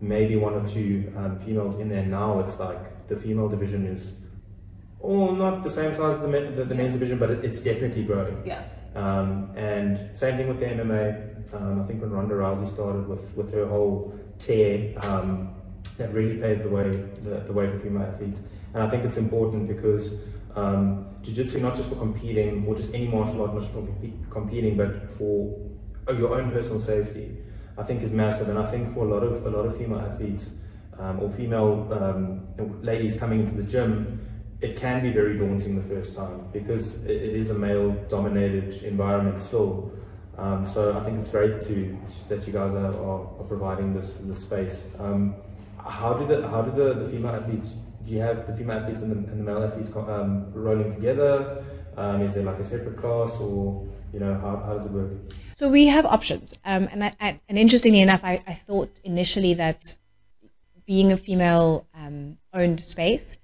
Speaker 1: maybe one or two um, females in there. Now it's like the female division is, all not the same size as the, men, the, the men's division, but it, it's definitely growing.
Speaker 2: Yeah.
Speaker 1: Um, and same thing with the MMA. Um, I think when Ronda Rousey started with, with her whole tear, um, that really paved the way the, the way for female athletes. And I think it's important because um, jiu-jitsu not just for competing or just any martial art, not just for comp- competing, but for your own personal safety. I think is massive, and I think for a lot of a lot of female athletes um, or female um, ladies coming into the gym, it can be very daunting the first time because it, it is a male-dominated environment still. Um, so I think it's great to that you guys are, are, are providing this this space. Um, how do the how do the, the female athletes? Do you have the female athletes and the, and the male athletes um, rolling together? Um, is there like a separate class, or you know how, how does it work?
Speaker 2: So we have options, um, and I, and interestingly enough, I, I thought initially that being a female um, owned space,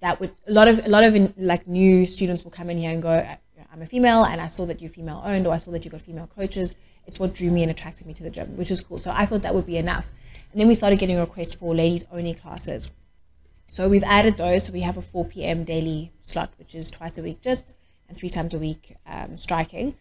Speaker 2: that would a lot of a lot of in, like new students will come in here and go, I'm a female, and I saw that you're female owned, or I saw that you've got female coaches. It's what drew me and attracted me to the gym, which is cool. So I thought that would be enough. And then we started getting requests for ladies only classes. So we've added those. So we have a 4 p.m. daily slot, which is twice a week jits and three times a week um, striking.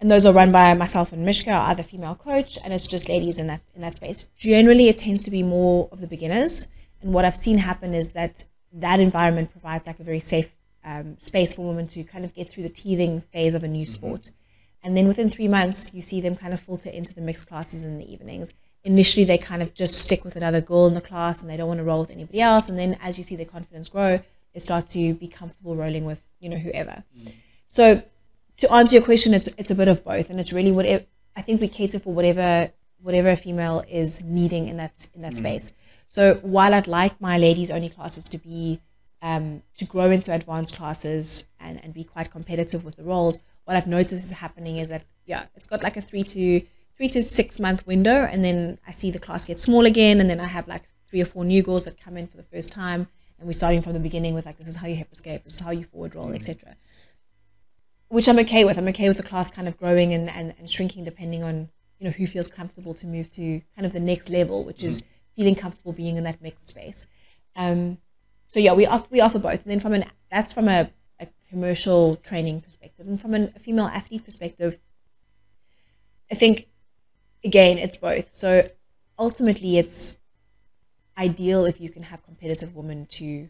Speaker 2: And those are run by myself and Mishka, our other female coach, and it's just ladies in that in that space. Generally, it tends to be more of the beginners. And what I've seen happen is that that environment provides like a very safe um, space for women to kind of get through the teething phase of a new mm-hmm. sport. And then within three months, you see them kind of filter into the mixed classes in the evenings initially they kind of just stick with another girl in the class and they don't want to roll with anybody else. And then as you see their confidence grow, they start to be comfortable rolling with, you know, whoever. Mm. So to answer your question, it's it's a bit of both, and it's really what I think we cater for whatever whatever a female is needing in that in that mm. space. So while I'd like my ladies only classes to be um, to grow into advanced classes and, and be quite competitive with the roles, what I've noticed is happening is that yeah, it's got like a three to three to six month window, and then I see the class get small again, and then I have like three or four new girls that come in for the first time, and we're starting from the beginning with like this is how you hip escape, this is how you forward roll, mm-hmm. etc. Which I'm okay with. I'm okay with the class kind of growing and, and, and shrinking depending on you know who feels comfortable to move to kind of the next level, which mm-hmm. is feeling comfortable being in that mixed space. Um, so yeah, we offer we offer both, and then from an that's from a, a commercial training perspective, and from an, a female athlete perspective, I think again, it's both. So ultimately, it's ideal if you can have competitive women to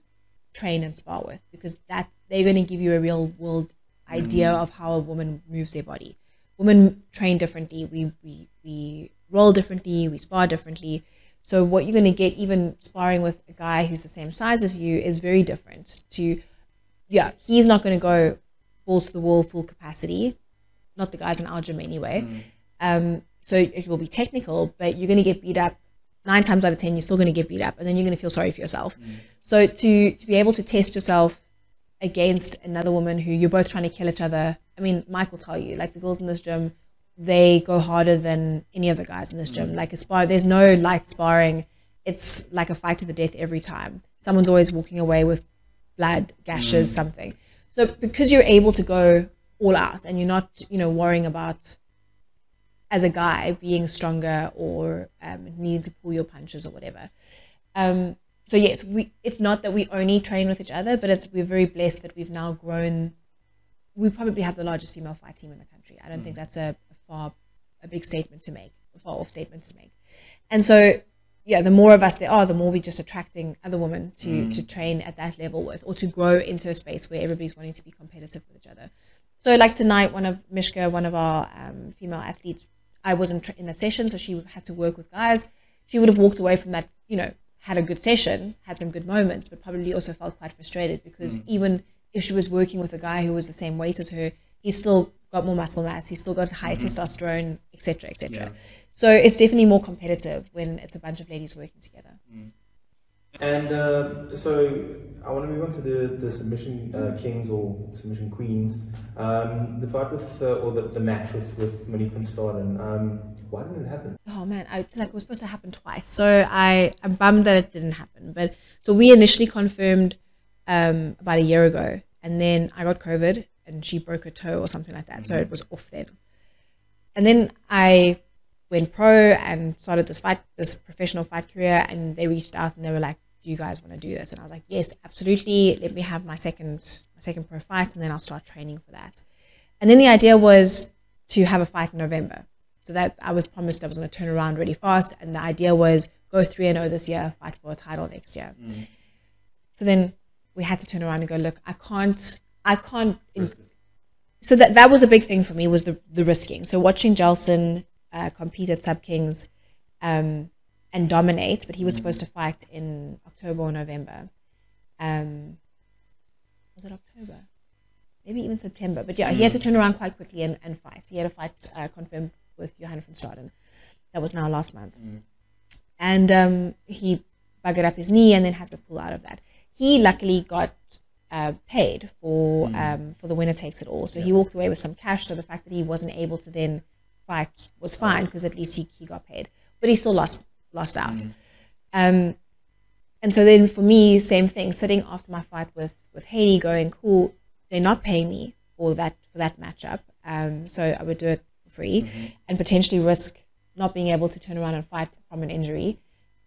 Speaker 2: train and spar with because that they're going to give you a real world idea mm. of how a woman moves their body. Women train differently. We we we roll differently. We spar differently. So what you're going to get, even sparring with a guy who's the same size as you, is very different. To yeah, he's not going to go balls to the wall full capacity. Not the guys in our gym anyway. Mm. Um, so it will be technical, but you're going to get beat up nine times out of ten. You're still going to get beat up, and then you're going to feel sorry for yourself. Mm. So to to be able to test yourself against another woman who you're both trying to kill each other. I mean, Mike will tell you, like the girls in this gym, they go harder than any of the guys in this gym. Mm. Like a spar, there's no light sparring. It's like a fight to the death every time. Someone's always walking away with blood, gashes, mm. something. So because you're able to go all out and you're not, you know, worrying about as a guy being stronger or um, needing to pull your punches or whatever. Um, so yes, we it's not that we only train with each other, but it's we're very blessed that we've now grown. We probably have the largest female fight team in the country. I don't mm. think that's a, a, far a big statement to make, a far off statement to make. And so yeah, the more of us there are, the more we're just attracting other women to mm. to train at that level with, or to grow into a space where everybody's wanting to be competitive with each other. So like tonight, one of Mishka, one of our um, female athletes, I wasn't in the session, so she had to work with guys. She would have walked away from that, you know, had a good session, had some good moments, but probably also felt quite frustrated because mm. even if she was working with a guy who was the same weight as her, he still got more muscle mass, he still got higher mm-hmm. testosterone, etc., etc. Yeah. So it's definitely more competitive when it's a bunch of ladies working together.
Speaker 1: And uh, so I want to move on to the, the submission uh, kings or submission queens. Um, the fight with, uh, or the, the match with, with Monique van Staden, um, why didn't it happen?
Speaker 2: Oh man, it's like it was supposed to happen twice. So I, I'm bummed that it didn't happen. But so we initially confirmed um, about a year ago, and then I got COVID and she broke her toe or something like that. Mm-hmm. So it was off then. And then I went pro and started this fight, this professional fight career, and they reached out and they were like, "Do you guys want to do this?" And I was like, "Yes, absolutely. Let me have my second my second pro fight, and then I'll start training for that." And then the idea was to have a fight in November. So that I was promised I was going to turn around really fast, and the idea was go three and zero this year, fight for a title next year.
Speaker 1: Mm.
Speaker 2: So then we had to turn around and go, look, I can't, I can't. so that that was a big thing for me was the the risking. So watching Gelson uh, compete at Sub Kings um, and dominate, but he was supposed to fight in October or November. Um, was it October? Maybe even September. But yeah, he had to turn around quite quickly and, and fight. He had a fight uh, confirmed with Johanna van Staden. That was now last month. And um, he buggered up his knee and then had to pull out of that. He luckily got uh, paid for um, for the winner takes it all. So he walked away with some cash. So the fact that he wasn't able to then fight was fine because at least he, he got paid. But he still lost lost out. Um, and so then for me, same thing. Sitting after my fight with with Haiti, going cool. They're not paying me for that for that matchup. Um, so I would do it for free and potentially risk not being able to turn around and fight from an injury.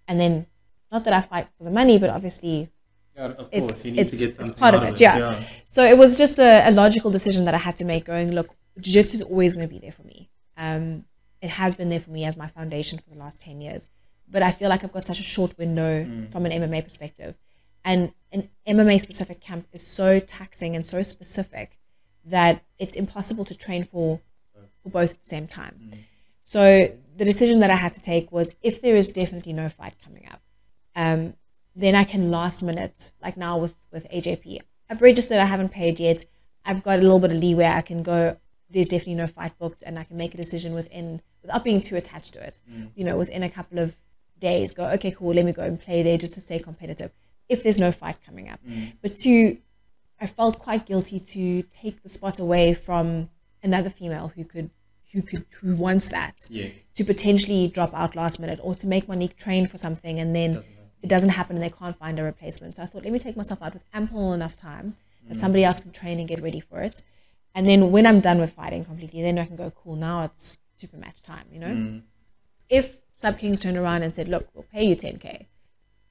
Speaker 2: And then, not that I fight for the money, but obviously
Speaker 1: Yeah,
Speaker 2: it's it's, it's part of
Speaker 1: out
Speaker 2: it, yeah.
Speaker 1: yeah.
Speaker 2: So it was just a, a logical decision that I had to make. Going, look, jiu-jitsu is always going to be there for me. Um, it has been there for me as my foundation for the last ten years. But I feel like I've got such a short window mm. from an MMA perspective, and an MMA specific camp is so taxing and so specific that it's impossible to train for for both at the same time. Mm. So the decision that I had to take was if there is definitely no fight coming up, um, then I can last minute, like now with, with AJP. I've registered, I haven't paid yet. I've got a little bit of leeway. I can go, there's definitely no fight booked, and I can make a decision within, without being too attached to it. Mm. You know, within a couple of days, go, okay, cool, let me go and play there just to stay competitive if there's no fight coming up. Mm. But two, I felt quite guilty to take the spot away from another female who could who could who wants that
Speaker 1: Yeah.
Speaker 2: to potentially drop out last minute or to make Monique train for something and then it doesn't happen and they can't find a replacement. So I thought, let me take myself out with ample enough time that mm. somebody else can train and get ready for it. And then when I'm done with fighting completely, then I can go, cool, now it's super match time, you know? Mm. If Sub Kings turned around and said, look, we'll pay you 10K,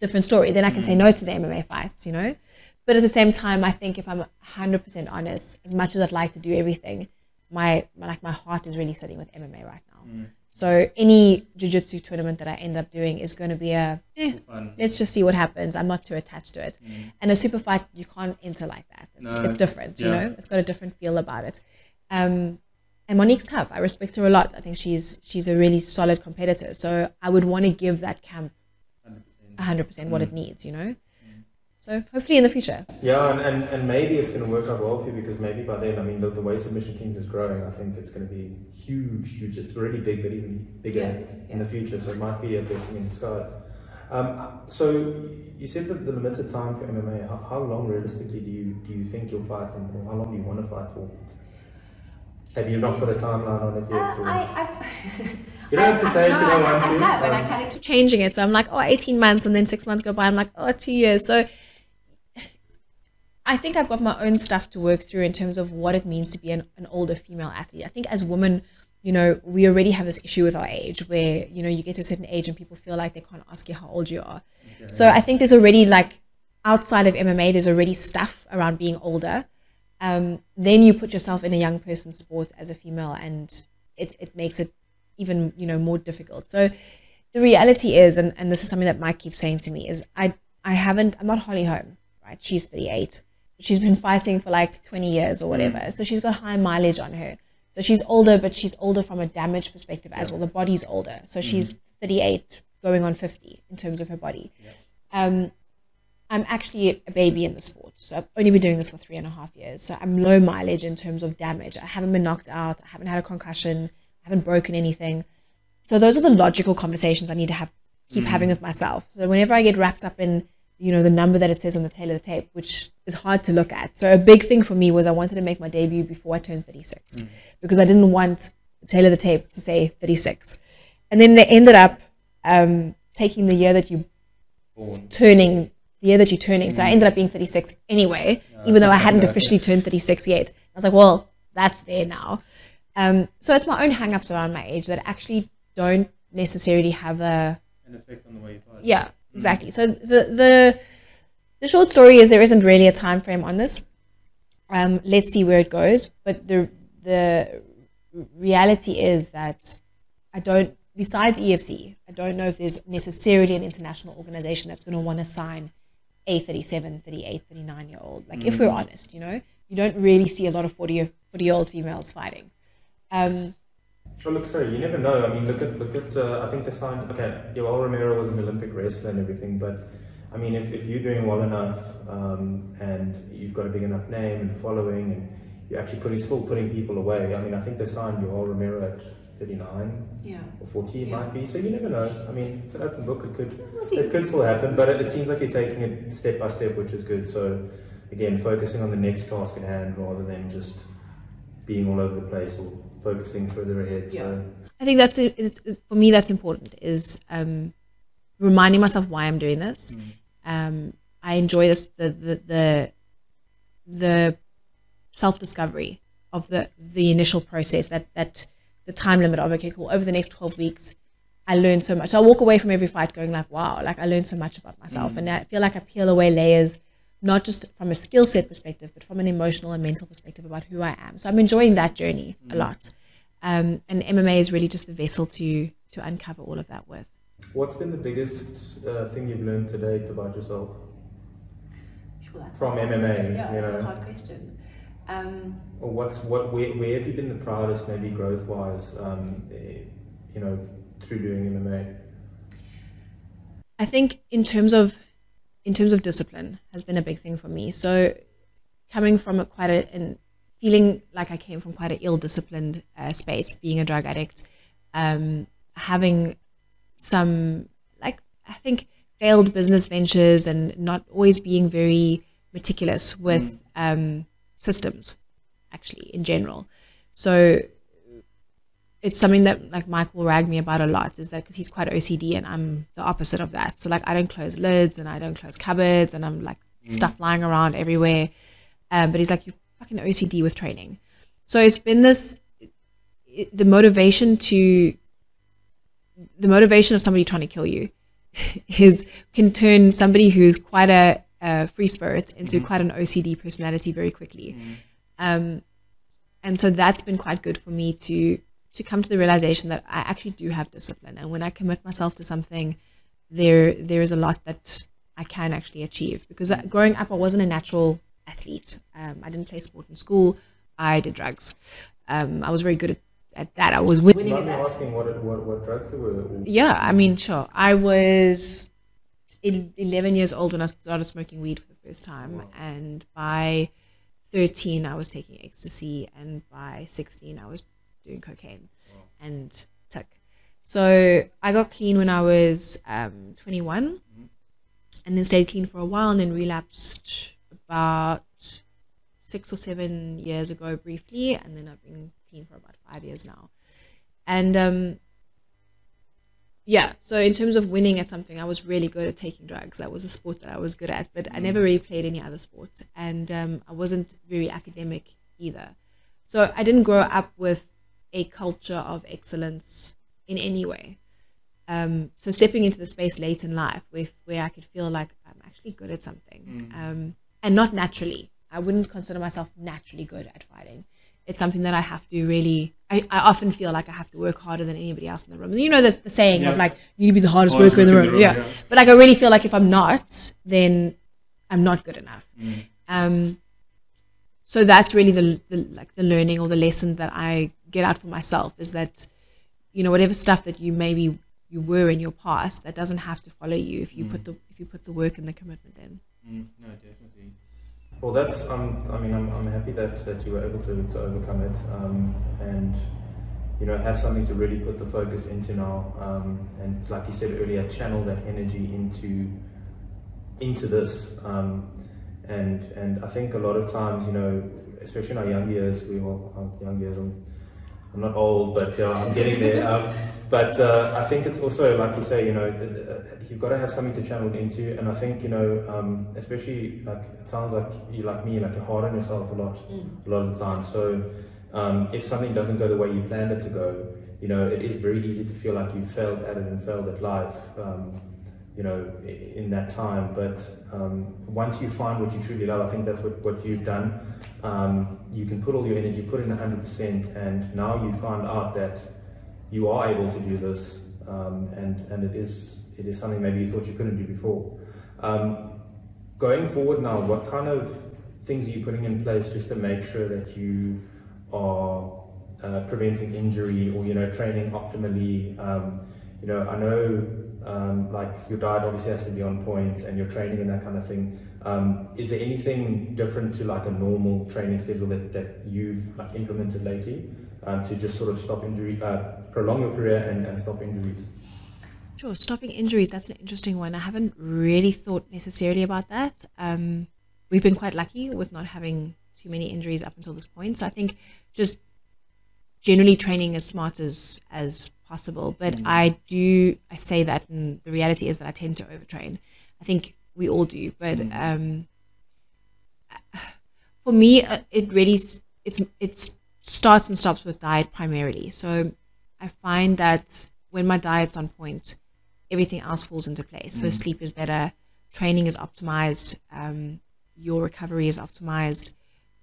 Speaker 2: different story. Then I can say no to the MMA fights, you know? But at the same time, I think if I'm 100% honest, as much as I'd like to do everything, my, my like my heart is really sitting with MMA right now. So any jiu-jitsu tournament that I end up doing is going to be a eh, let's just see what happens. I'm not too attached to it. And a super fight you can't enter like that. It's,
Speaker 1: No.
Speaker 2: it's different, you know. It's got a different feel about it. Um, and Monique's tough. I respect her a lot. I think she's she's a really solid competitor. So I would want to give that camp
Speaker 1: 100%.
Speaker 2: 100% what it needs, you know. So hopefully in the future.
Speaker 1: Yeah, and, and, and maybe it's going to work out well for you because maybe by then, I mean, the, the way Submission Kings is growing, I think it's going to be huge, huge. It's already big, but even bigger
Speaker 2: Yeah,
Speaker 1: in the future. So it might be a blessing in disguise. Um, so you said that the limited time for MMA. How, how long realistically do you do you think you'll fight, and how long do you want to fight for? Have you not put a timeline on it
Speaker 3: Uh,
Speaker 1: yet? or-
Speaker 3: I, I,
Speaker 1: you don't have to say if you don't
Speaker 3: I,
Speaker 1: want to.
Speaker 3: I have, and I
Speaker 1: um,
Speaker 3: kind of keep
Speaker 2: Changing it. So I'm like, oh, 18 months. And then six months go by. I'm like, oh, two years. So I think I've got my own stuff to work through in terms of what it means to be an, an older female athlete. I think as women, you know, we already have this issue with our age where, you know, you get to a certain age and people feel like they can't ask you how old you are. So I think there's already like outside of MMA, there's already stuff around being older. Um, then you put yourself in a young person's sport as a female and it, it makes it even, you know, more difficult. So the reality is, and, and this is something that Mike keeps saying to me, is I, I haven't, I'm not Holly Holm, right? She's 38. She's been fighting for like 20 years or whatever. So she's got high mileage on her. So she's older, but she's older from a damage perspective as well. The body's older. So she's 38 going on 50 in terms of her body. Um, I'm actually a baby in the sport. So I've only been doing this for three and a half years. So I'm low mileage in terms of damage. I haven't been knocked out. I haven't had a concussion. I haven't broken anything. So those are the logical conversations I need to have, keep having with myself. So whenever I get wrapped up in, you know, the number that it says on the tale of the tape, which is hard to look at. So a big thing for me was I wanted to make my debut before I turned 36 because I didn't want the tale of the tape to say 36. And then they ended up um, taking the year that you
Speaker 1: born.
Speaker 2: turning the year that you're turning. So I ended up being 36 anyway, even though I hadn't officially turned 36 yet. I was like, well, that's there now. Um, so it's my own hang-ups around my age that actually don't necessarily have a
Speaker 1: an effect on the way you fight.
Speaker 2: yeah exactly. So the the the short story is there isn't really a time frame on this. Um, let's see where it goes. But the the reality is that I don't. Besides EFC, I don't know if there's necessarily an international organization that's going to want to sign a 37, 38, 39 year old. Like, if we're honest, you know, you don't really see a lot of 40, 40 year old females fighting. Um,
Speaker 1: Well, look, sorry, you never know. I mean, look at look at. Uh, I think they signed. Okay, Yoel Romero was an Olympic wrestler and everything, but I mean, if, if you're doing well enough um, and you've got a big enough name and following, and you're actually putting still putting people away. I mean, I think they signed Yoel Romero at 39
Speaker 3: Yeah.
Speaker 1: or 40, it
Speaker 3: Yeah.
Speaker 1: might be. So you never know. I mean, it's an open book. It could it could still happen, but it, it seems like you're taking it step by step, which is good. So again, focusing on the next task at hand rather than just being all over the place or focusing further ahead. So.
Speaker 2: I think that's it, it's, it, for me. That's important. Is um, reminding myself why I'm doing this. Um, I enjoy this the the the, the self discovery of the the initial process. That that the time limit of okay, cool. Over the next twelve weeks, I learned so much. So I walk away from every fight going like, wow, like I learned so much about myself, and I feel like I peel away layers. Not just from a skill set perspective, but from an emotional and mental perspective about who I am. So I'm enjoying that journey a lot. Um, and MMA is really just the vessel to to uncover all of that with.
Speaker 1: What's been the biggest uh, thing you've learned to date about yourself?
Speaker 3: Sure, that's
Speaker 1: From MMA.
Speaker 3: Yeah,
Speaker 1: you
Speaker 3: that's
Speaker 1: know.
Speaker 3: a hard question. Um,
Speaker 1: Or what's what? Where, where have you been the proudest, maybe growth wise? Um, eh, you know, through doing MMA.
Speaker 2: I think in terms of in terms of discipline has been a big thing for me. So coming from a quite a and feeling like I came from quite an ill-disciplined uh, space, being a drug addict, um, having some like I think failed business ventures and not always being very meticulous with um, systems, actually in general. So it's something that like Mike will rag me about a lot is that because he's quite OCD and I'm the opposite of that. So like I don't close lids and I don't close cupboards and I'm like stuff lying around everywhere. Um, but he's like, you're fucking OCD with training. So it's been this, it, the motivation to, the motivation of somebody trying to kill you is can turn somebody who's quite a, a free spirit into quite an OCD personality very quickly. Um, and so that's been quite good for me to to come to the realization that I actually do have discipline, and when I commit myself to something, there there is a lot that I can actually achieve. Because uh, growing up, I wasn't a natural athlete. Um, I didn't play sport in school. I did drugs. Um, I was very good at, at that. I was winning.
Speaker 1: You
Speaker 3: Winning at that.
Speaker 1: asking what, what what drugs were.
Speaker 2: Yeah, I mean, sure. I was el- 11 years old when I started smoking weed for the first time, and by 13, I was taking ecstasy, and by 16, I was doing cocaine and tik. So I got clean when I was um, 21, and then stayed clean for a while, and then relapsed about six or seven years ago briefly, and then I've been clean for about five years now. And um, yeah, so in terms of winning at something, I was really good at taking drugs. That was a sport that I was good at, but I never really played any other sports, and um, I wasn't very academic either. So I didn't grow up with a culture of excellence in any way. Um, so stepping into the space late in life, with where I could feel like I'm actually good at something, um, and not naturally. I wouldn't consider myself naturally good at fighting. It's something that I have to really. I, I often feel like I have to work harder than anybody else in the room. You know that's the saying of like you need to be the hardest,
Speaker 1: Hardest
Speaker 2: worker in the room.
Speaker 1: in the room,
Speaker 2: yeah.
Speaker 1: yeah.
Speaker 2: but like I really feel like if I'm not, then I'm not good enough. Mm. Um, so that's really the, the like the learning or the lesson that I get out for myself is that you know whatever stuff that you maybe you were in your past that doesn't have to follow you if you put mm. the if you put the work and the commitment in. Mm.
Speaker 1: no, definitely. Well, that's. Um, I mean, I'm, I'm happy that, that you were able to, to overcome it, um, and you know have something to really put the focus into now, um, and like you said earlier, channel that energy into into this. Um, and and I think a lot of times, you know, especially in our young years, we all young years. I'm, I'm not old, but yeah, I'm getting there. Um, but uh, I think it's also like you say, you know, you've got to have something to channel into, and I think you know, um, especially like it sounds like you like me, like you're hard on yourself a lot, a lot of the time. So um, if something doesn't go the way you planned it to go, you know, it is very easy to feel like you failed at it and failed at life, um, you know, in that time. But um, once you find what you truly love, I think that's what, what you've done. Um, you can put all your energy, put in 100%, and now you find out that you are able to do this, um, and, and it is it is something maybe you thought you couldn't do before. Um, going forward now, what kind of things are you putting in place just to make sure that you are uh, preventing injury or you know training optimally? Um, you know, I know um, like your diet obviously has to be on point and your training and that kind of thing. Um, is there anything different to like a normal training schedule that, that you've like implemented lately um, to just sort of stop injury, uh, prolong your career and, and stop injuries?
Speaker 2: Sure, stopping injuries, that's an interesting one. I haven't really thought necessarily about that. Um, we've been quite lucky with not having too many injuries up until this point. So I think just generally training as smart as, as possible. But I do, I say that, and the reality is that I tend to overtrain. I think we all do. But um, for me, uh, it really, it's, it starts and stops with diet primarily. So I find that when my diet's on point, everything else falls into place. So sleep is better, training is optimized, um, your recovery is optimized.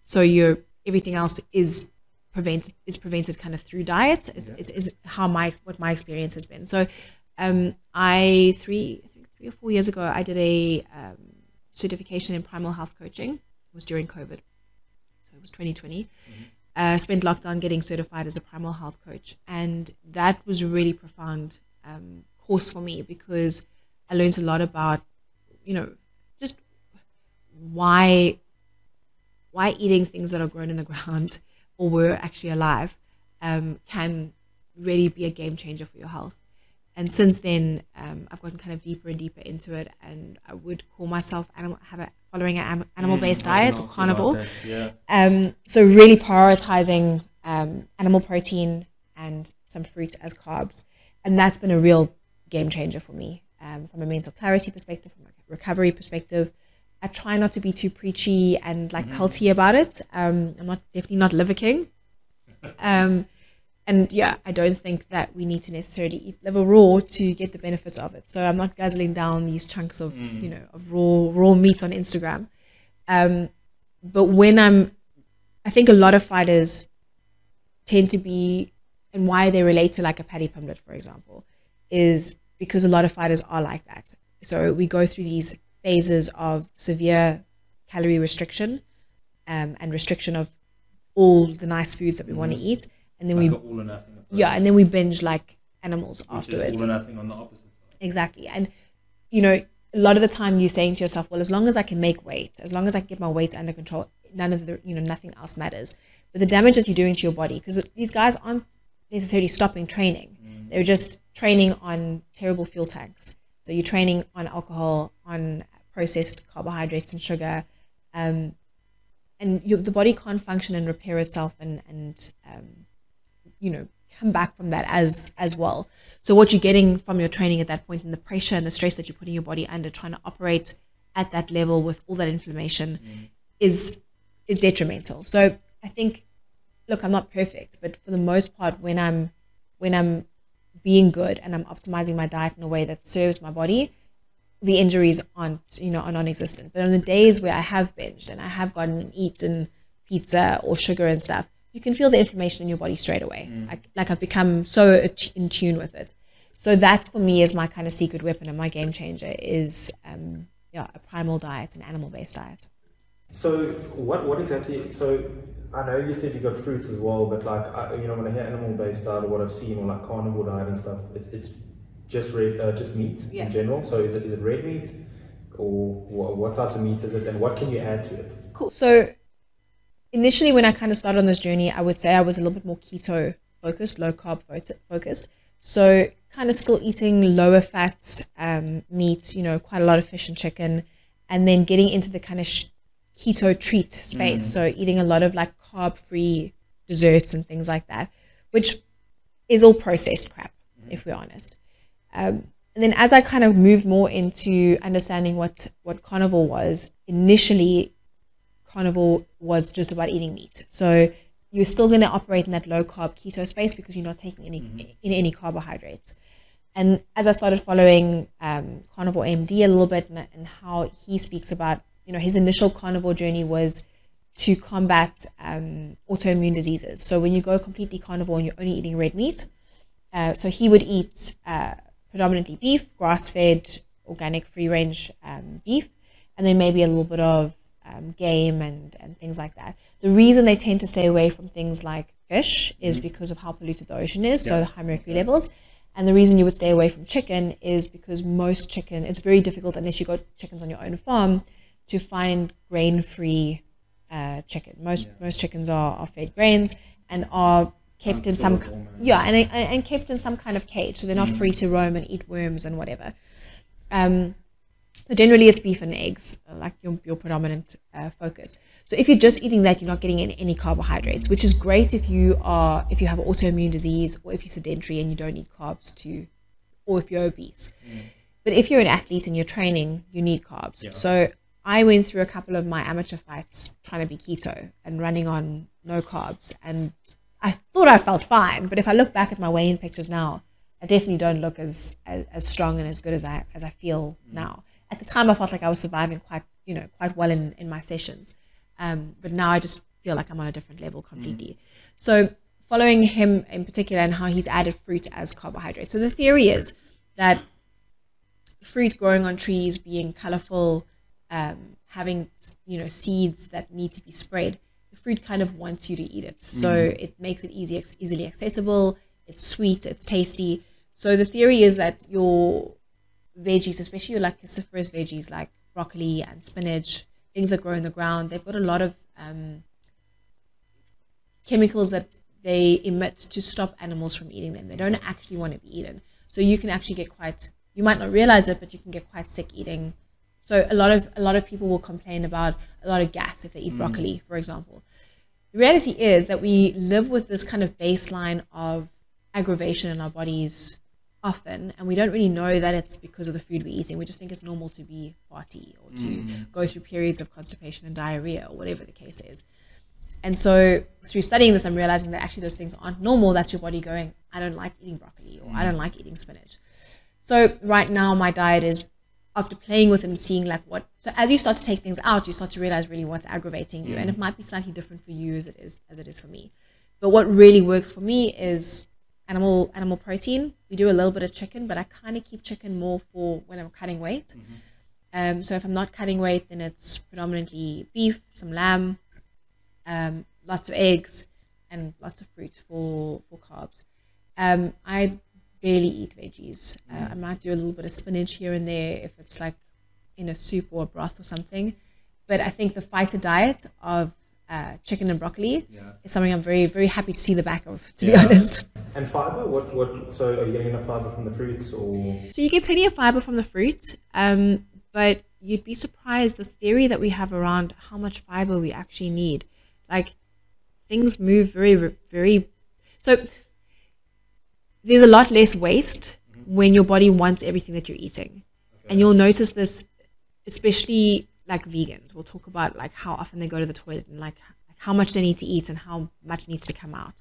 Speaker 2: So your everything else is prevented is prevented kind of through diet. It's, it's, it's how my what my experience has been. So um, I three I think three or four years ago I did a um, certification in primal health coaching. It was during COVID, so it was 2020 uh, spent lockdown getting certified as a primal health coach, and that was a really profound um, course for me because I learned a lot about, you know, just why why eating things that are grown in the ground or were actually alive um, can really be a game changer for your health. And since then, um, I've gotten kind of deeper and deeper into it, and I would call myself animal have a, following an animal based diet or carnivore.
Speaker 1: Yeah.
Speaker 2: Um, so really prioritizing um, animal protein and some fruit as carbs, and that's been a real game changer for me um, from a mental clarity perspective, from a recovery perspective. I try not to be too preachy and like culty about it. Um, I'm not definitely not liver king. And yeah, I don't think that we need to necessarily eat liver raw to get the benefits of it. So I'm not guzzling down these chunks of you know of raw raw meat on Instagram. Um, but when I'm, I think a lot of fighters tend to be, and why they relate to like a Paddy Pimblett, for example, is because a lot of fighters are like that. So we go through these phases of severe calorie restriction um, and restriction of all the nice foods that we want to eat, and then
Speaker 4: Like
Speaker 2: we
Speaker 4: all or nothing approach,
Speaker 2: yeah, and then we binge like animals
Speaker 4: which
Speaker 2: afterwards.
Speaker 4: all or nothing on the opposite side.
Speaker 2: Exactly. And, you know, a lot of the time you're saying to yourself, well, as long as I can make weight, as long as I can get my weight under control, none of the, you know, nothing else matters. But the damage that you're doing to your body, because these guys aren't necessarily stopping training, they're just training on terrible fuel tanks. So you're training on alcohol, on processed carbohydrates and sugar. Um, and you, the body can't function and repair itself and, and um, you know come back from that as as well. So what you're getting from your training at that point and the pressure and the stress that you're putting your body under trying to operate at that level with all that inflammation mm. is is detrimental. So i think look i'm not perfect but for the most part when i'm when i'm being good and i'm optimizing my diet in a way that serves my body the injuries aren't you know are non-existent. But on the days where i have binged and i have gone and eaten pizza or sugar and stuff you can feel the inflammation in your body straight away like, like i've become so in tune with it so that for me is my kind of secret weapon and my game changer is um, yeah a primal diet an animal-based diet
Speaker 1: So what what exactly? So I know you said you got fruits as well, but like I, you know when I hear animal based diet or what I've seen or like carnivore diet and stuff, it's it's just red, uh, just meat
Speaker 3: Yeah.
Speaker 1: in general. So is it is it red meat or what, what types of meat is it, and what can you add to it?
Speaker 2: Cool. So initially, when I kind of started on this journey, I would say I was a little bit more keto focused, low carb focused. So kind of still eating lower fat um, meat, you know, quite a lot of fish and chicken, and then getting into the kind of sh- keto treat space. So eating a lot of like carb free desserts and things like that, which is all processed crap, if we're honest. Um, and then as I kind of moved more into understanding what what carnivore was, initially carnivore was just about eating meat. So you're still going to operate in that low carb keto space because you're not taking any in any carbohydrates. And as I started following um, Carnivore MD a little bit and, and how he speaks about, you know, his initial carnivore journey was to combat um, autoimmune diseases. So when you go completely carnivore and you're only eating red meat, uh, so he would eat uh, predominantly beef, grass-fed, organic, free-range um, beef, and then maybe a little bit of um, game and, and things like that. The reason they tend to stay away from things like fish is because of how polluted the ocean is, so
Speaker 4: Yeah.
Speaker 2: high mercury levels. And the reason you would stay away from chicken is because most chicken, it's very difficult unless you got chickens on your own farm to find grain-free uh, chicken. Most most chickens are, are fed grains and are kept in some yeah and, and and kept in some kind of cage, so they're not free to roam and eat worms and whatever. Um, so generally, it's beef and eggs, uh, like your, your predominant uh, focus. So if you're just eating that, you're not getting any, any carbohydrates, which is great if you are if you have autoimmune disease or if you're sedentary and you don't need carbs to, or if you're obese. But if you're an athlete and you're training, you need carbs.
Speaker 4: Yeah.
Speaker 2: So I went through a couple of my amateur fights trying to be keto and running on no carbs, and I thought I felt fine. But if I look back at my weigh-in pictures now, I definitely don't look as, as, as strong and as good as I as I feel now. At the time, I felt like I was surviving quite you know quite well in, in my sessions, um, but now I just feel like I'm on a different level completely. So following him in particular and how he's added fruit as carbohydrate. So the theory is that fruit growing on trees, being colorful, um, having you know seeds that need to be spread, the fruit kind of wants you to eat it. So it makes it easy, easily accessible. It's sweet, it's tasty. So the theory is that your veggies, especially like cruciferous veggies like broccoli and spinach, things that grow in the ground, they've got a lot of um, chemicals that they emit to stop animals from eating them. They don't actually want to be eaten. So you can actually get quite you might not realize it, but you can get quite sick eating. So a lot of a lot of people will complain about a lot of gas if they eat broccoli, for example. The reality is that we live with this kind of baseline of aggravation in our bodies often, and we don't really know that it's because of the food we're eating. We just think it's normal to be farty or to mm. go through periods of constipation and diarrhea or whatever the case is. And so through studying this, I'm realizing that actually those things aren't normal. That's your body going, I don't like eating broccoli or I mm. don't like eating spinach. So right now my diet is after playing with it and seeing like what so as you start to take things out, you start to realize really what's aggravating you. And it mm. might be slightly different for you as it is as it is for me. But what really works for me is animal animal protein. We do a little bit of chicken, but I kind of keep chicken more for when I'm cutting weight. Um, so if I'm not cutting weight, then it's predominantly beef, some lamb, um, lots of eggs, and lots of fruit for for carbs. Um, I barely eat veggies. Uh, I might do a little bit of spinach here and there if it's like in a soup or a broth or something. But I think the fighter diet of uh, chicken and broccoli
Speaker 4: Yeah.
Speaker 2: is something I'm very very happy to see the back of. To be honest.
Speaker 1: And fiber? What? What? So are you getting enough fiber from the fruits, or
Speaker 2: So you get plenty of fiber from the fruit, um, but you'd be surprised this theory that we have around how much fiber we actually need. Like things move very, very. So there's a lot less waste when your body wants everything that you're eating, and you'll notice this, especially like vegans. We'll talk about like how often they go to the toilet and like how much they need to eat and how much needs to come out.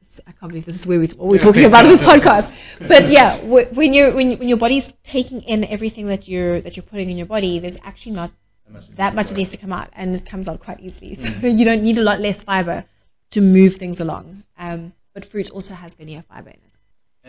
Speaker 2: It's, I can't believe this is where we, what we're talking about in this podcast. But yeah, when you when when your body's taking in everything that you're that you're putting in your body, there's actually not that much that needs to come out, and it comes out quite easily. So you don't need a lot less fiber to move things along. Um, but fruit also has plenty of fiber in it.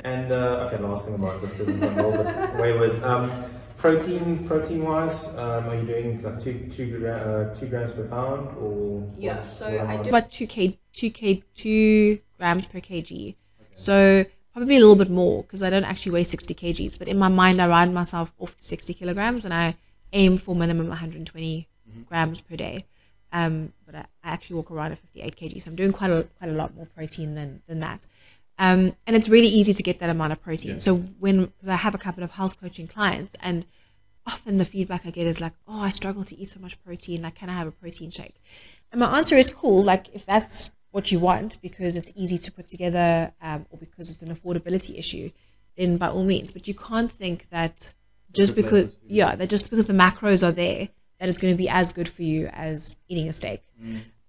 Speaker 1: and uh, okay, last thing about this because it's a little bit wayward. Um, protein, protein wise, um, are you doing like two two gra- uh, two grams per pound or
Speaker 3: Yeah,
Speaker 1: what-
Speaker 3: so
Speaker 1: what
Speaker 3: I do-
Speaker 2: About two k two k two grams per kg. So probably a little bit more because I don't actually weigh 60 kgs. But in my mind, I ride myself off to 60 kilograms, and I aim for minimum 120 grams per day. Um, but I, I actually walk around at 58 kg, so I'm doing quite a quite a lot more protein than than that. Um, and it's really easy to get that amount of protein. So when I have a couple of health coaching clients, and often the feedback I get is like, "Oh, I struggle to eat so much protein. Like, can I have a protein shake?" And my answer is cool. Like, if that's what you want because it's easy to put together um, or because it's an affordability issue, then by all means. But you can't think that just
Speaker 4: Good
Speaker 2: because,
Speaker 4: places
Speaker 2: yeah, that just because the macros are there, that it's going to be as good for you as eating a steak.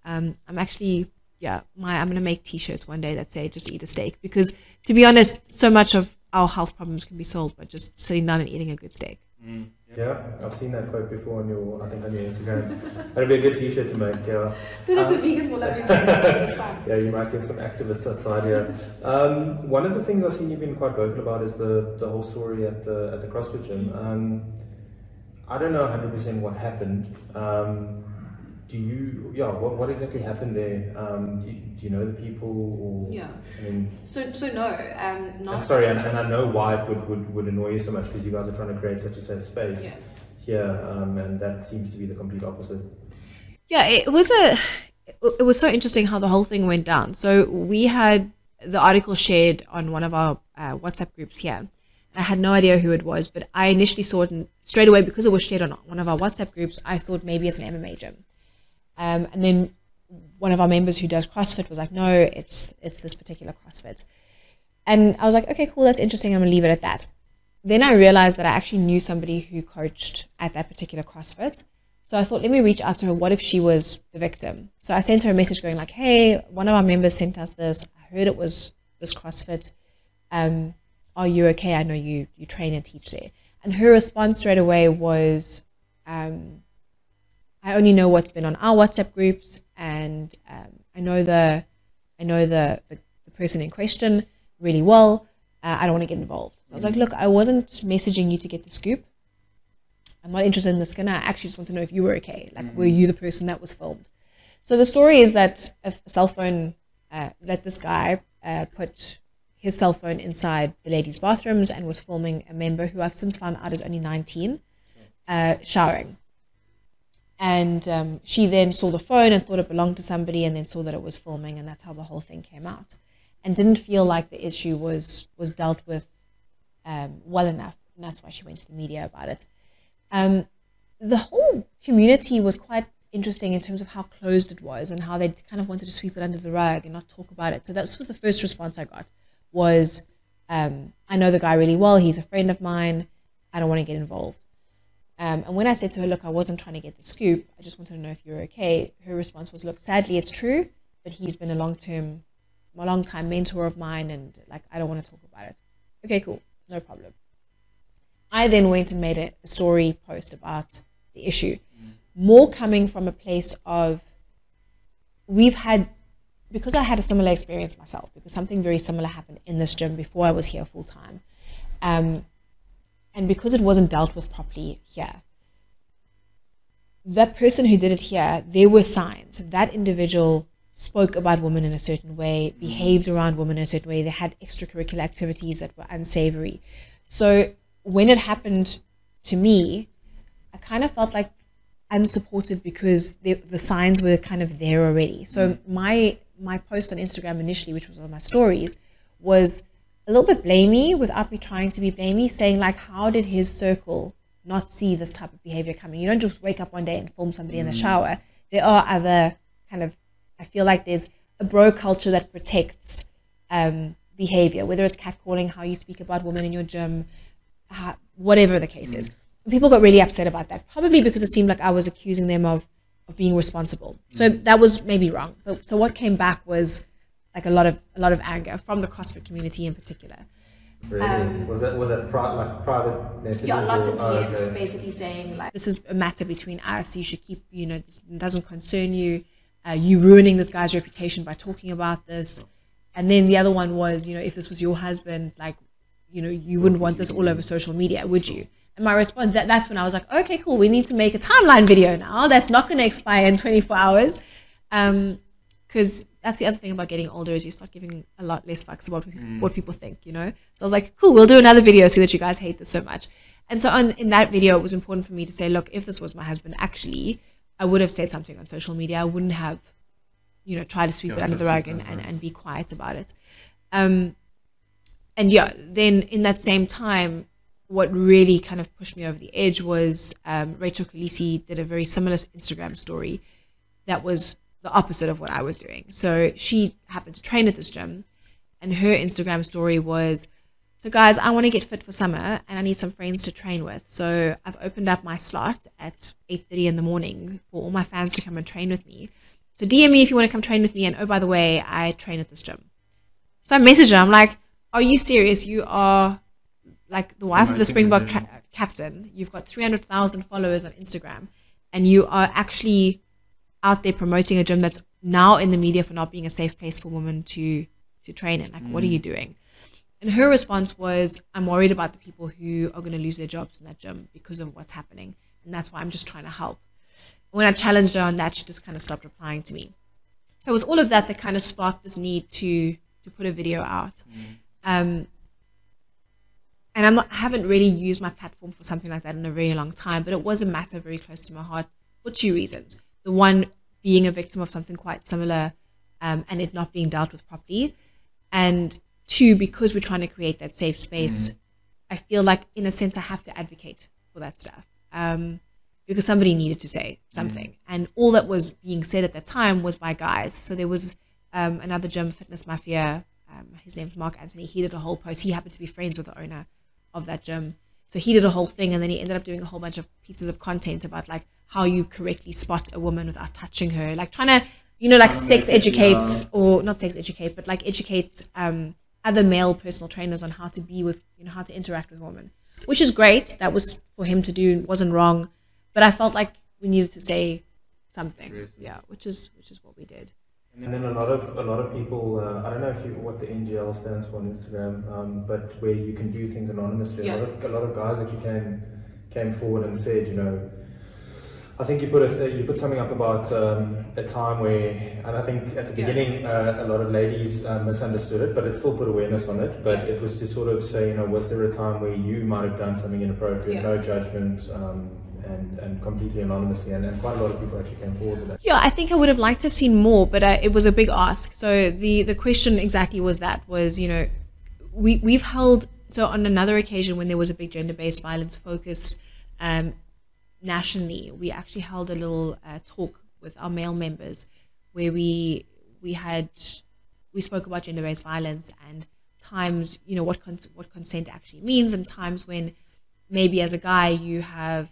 Speaker 2: Um, I'm actually yeah, my I'm gonna make T-shirts one day that say "Just eat a steak" because, to be honest, so much of our health problems can be solved by just sitting down and eating a good steak.
Speaker 4: Mm.
Speaker 1: Yeah, I've seen that quote before on your, I think on your Instagram. That'd be a good T-shirt to make. Yeah,
Speaker 3: Don't know
Speaker 1: Uh,
Speaker 3: the vegans will love you.
Speaker 1: Yeah, you might get some activists outside here. Um, one of the things I've seen you've been quite vocal about is the, the whole story at the at the CrossFit gym. Um, I don't know 100% what happened. Um, do you, yeah, what, what exactly happened there? Um, do, you, do you know the people? Or,
Speaker 3: Yeah.
Speaker 1: I mean,
Speaker 3: So, so no, um,
Speaker 1: I'm sorry, and, and I know why it would, would, would annoy you so much because you guys are trying to create such a safe space
Speaker 3: Yeah.
Speaker 1: here, um, and that seems to be the complete opposite.
Speaker 2: Yeah, it was a. It was so interesting how the whole thing went down. So we had the article shared on one of our uh, WhatsApp groups here. I had no idea who it was, but I initially saw it and straight away because it was shared on one of our WhatsApp groups. I thought maybe it's an MMA gym, um, and then one of our members who does CrossFit was like, "No, it's it's this particular CrossFit," and I was like, "Okay, cool, that's interesting. I'm gonna leave it at that." Then I realized that I actually knew somebody who coached at that particular CrossFit. So I thought, let me reach out to her. What if she was the victim? So I sent her a message going like, "Hey, one of our members sent us this. I heard it was this CrossFit. Um, are you okay? I know you you train and teach there." And her response straight away was, um, "I only know what's been on our WhatsApp groups, and um, I know the I know the, the the person in question really well. Uh, I don't want to get involved." I was like, "Look, I wasn't messaging you to get the scoop." I'm not interested in the skin. I actually just want to know if you were okay. Like, were you the person that was filmed? So the story is that a cell phone, uh, that this guy uh, put his cell phone inside the ladies' bathrooms and was filming a member who I've since found out is only 19, uh, showering. And um, she then saw the phone and thought it belonged to somebody, and then saw that it was filming, and that's how the whole thing came out. And didn't feel like the issue was was dealt with um, well enough, and that's why she went to the media about it um, the whole community was quite interesting in terms of how closed it was and how they kind of wanted to sweep it under the rug and not talk about it. So that was the first response I got was, um, I know the guy really well. He's a friend of mine. I don't want to get involved. Um, and when I said to her, look, I wasn't trying to get the scoop. I just wanted to know if you were okay. Her response was, look, sadly, it's true, but he's been a long-term, a long-time mentor of mine, and like I don't want to talk about it. Okay, cool, no problem. I then went and made a, a story post about the issue, more coming from a place of we've had because I had a similar experience myself because something very similar happened in this gym before I was here full time, um, and because it wasn't dealt with properly here. That person who did it here, there were signs. That individual spoke about women in a certain way, behaved around women in a certain way. They had extracurricular activities that were unsavory. So when it happened to me, I kind of felt like unsupported because the, the signs were kind of there already. So my my post on Instagram initially, which was on my stories, was a little bit blamey without me trying to be blamey, saying like, how did his circle not see this type of behavior coming? You don't just wake up one day and film somebody in the shower. There are other kind of, I feel like there's a bro culture that protects um, behavior, whether it's catcalling, how you speak about women in your gym, uh, whatever the case is. And people got really upset about that, probably because it seemed like I was accusing them of, of being responsible. So that was maybe wrong. But so what came back was like a lot of a lot of anger from the CrossFit community in particular.
Speaker 1: Really?
Speaker 3: Um,
Speaker 1: was that was that pri- like private messages?
Speaker 3: Yeah, lots
Speaker 1: or-
Speaker 3: of
Speaker 1: oh, okay.
Speaker 3: basically saying like,
Speaker 2: This is a matter between us. You should keep, you know, this doesn't concern you. Uh, you ruining this guy's reputation by talking about this. And then the other one was, you know, if this was your husband, like, you know, you wouldn't want this all over social media, would you? And my response, that, that's when I was like, okay, cool. We need to make a timeline video now. That's not going to expire in 24 hours. Because that's the other thing about getting older is you start giving a lot less fucks about what people, what people think, you know? So I was like, cool, we'll do another video so that you guys hate this so much. And so on, in that video, it was important for me to say, look, if this was my husband, actually, I would have said something on social media. I wouldn't have, you know, tried to sweep
Speaker 4: Yeah,
Speaker 2: it under the rug and, and, and be quiet about it. Um, and yeah, then in that same time, what really kind of pushed me over the edge was um, Rachel Khaleesi did a very similar Instagram story that was the opposite of what I was doing. So she happened to train at this gym, and her Instagram story was, "So guys, I want to get fit for summer, and I need some friends to train with. So I've opened up my slot at 8:30 in the morning for all my fans to come and train with me. So DM me if you want to come train with me. And oh, by the way, I train at this gym. So I message her. I'm like, are you serious? You are like the wife of the Springbok tra- captain. You've got 300,000 followers on Instagram. And you are actually out there promoting a gym that's now in the media for not being a safe place for women to to train in. Like, what are you doing? And her response was, I'm worried about the people who are going to lose their jobs in that gym because of what's happening. And that's why I'm just trying to help. When I challenged her on that, she just kind of stopped replying to me. So it was all of that that kind of sparked this need to to put a video out. Um, and I'm not, I haven't really used my platform for something like that in a very long time, but it was a matter very close to my heart for two reasons. The one being a victim of something quite similar um, and it not being dealt with properly. And two, because we're trying to create that safe space, I feel like, in a sense, I have to advocate for that stuff. Um, because somebody needed to say something. And all that was being said at that time was by guys. So there was um, another gym, Fitness Mafia. Um, his name's Mark Anthony. He did a whole post. He happened to be friends with the owner of that gym. So he did a whole thing and then he ended up doing a whole bunch of pieces of content about like how you correctly spot a woman without touching her. Like trying to, you know, like sex educate
Speaker 4: yeah.
Speaker 2: or not sex educate, but like educate um, other male personal trainers on how to be with, you know, how to interact with women, which is great. That was for him to do, wasn't wrong. But I felt like we needed to say something. Yeah, which is which is what we did.
Speaker 1: And then a lot of a lot of people, uh, I don't know if you what the NGL stands for on Instagram, um, but where you can do things anonymously. A lot of a lot of guys actually came came forward and said, you know, I think you put a, you put something up about um, a time where, and I think at the
Speaker 3: Yeah.
Speaker 1: beginning uh, a lot of ladies uh, misunderstood it, but it still put awareness on it. But
Speaker 3: Yeah.
Speaker 1: it was to sort of say, you know, was there a time where you might have done something inappropriate,
Speaker 3: Yeah.
Speaker 1: no judgment, um, and and completely anonymously, and, and quite a lot of people actually came forward with that.
Speaker 2: Yeah, I think I would have liked to have seen more, but uh, it was a big ask. So the the question exactly was that was you know we we've held so on another occasion when there was a big gender based violence focus um, nationally, we actually held a little uh, talk with our male members where we we had we spoke about gender based violence and times you know what cons- what consent actually means and times when maybe as a guy you have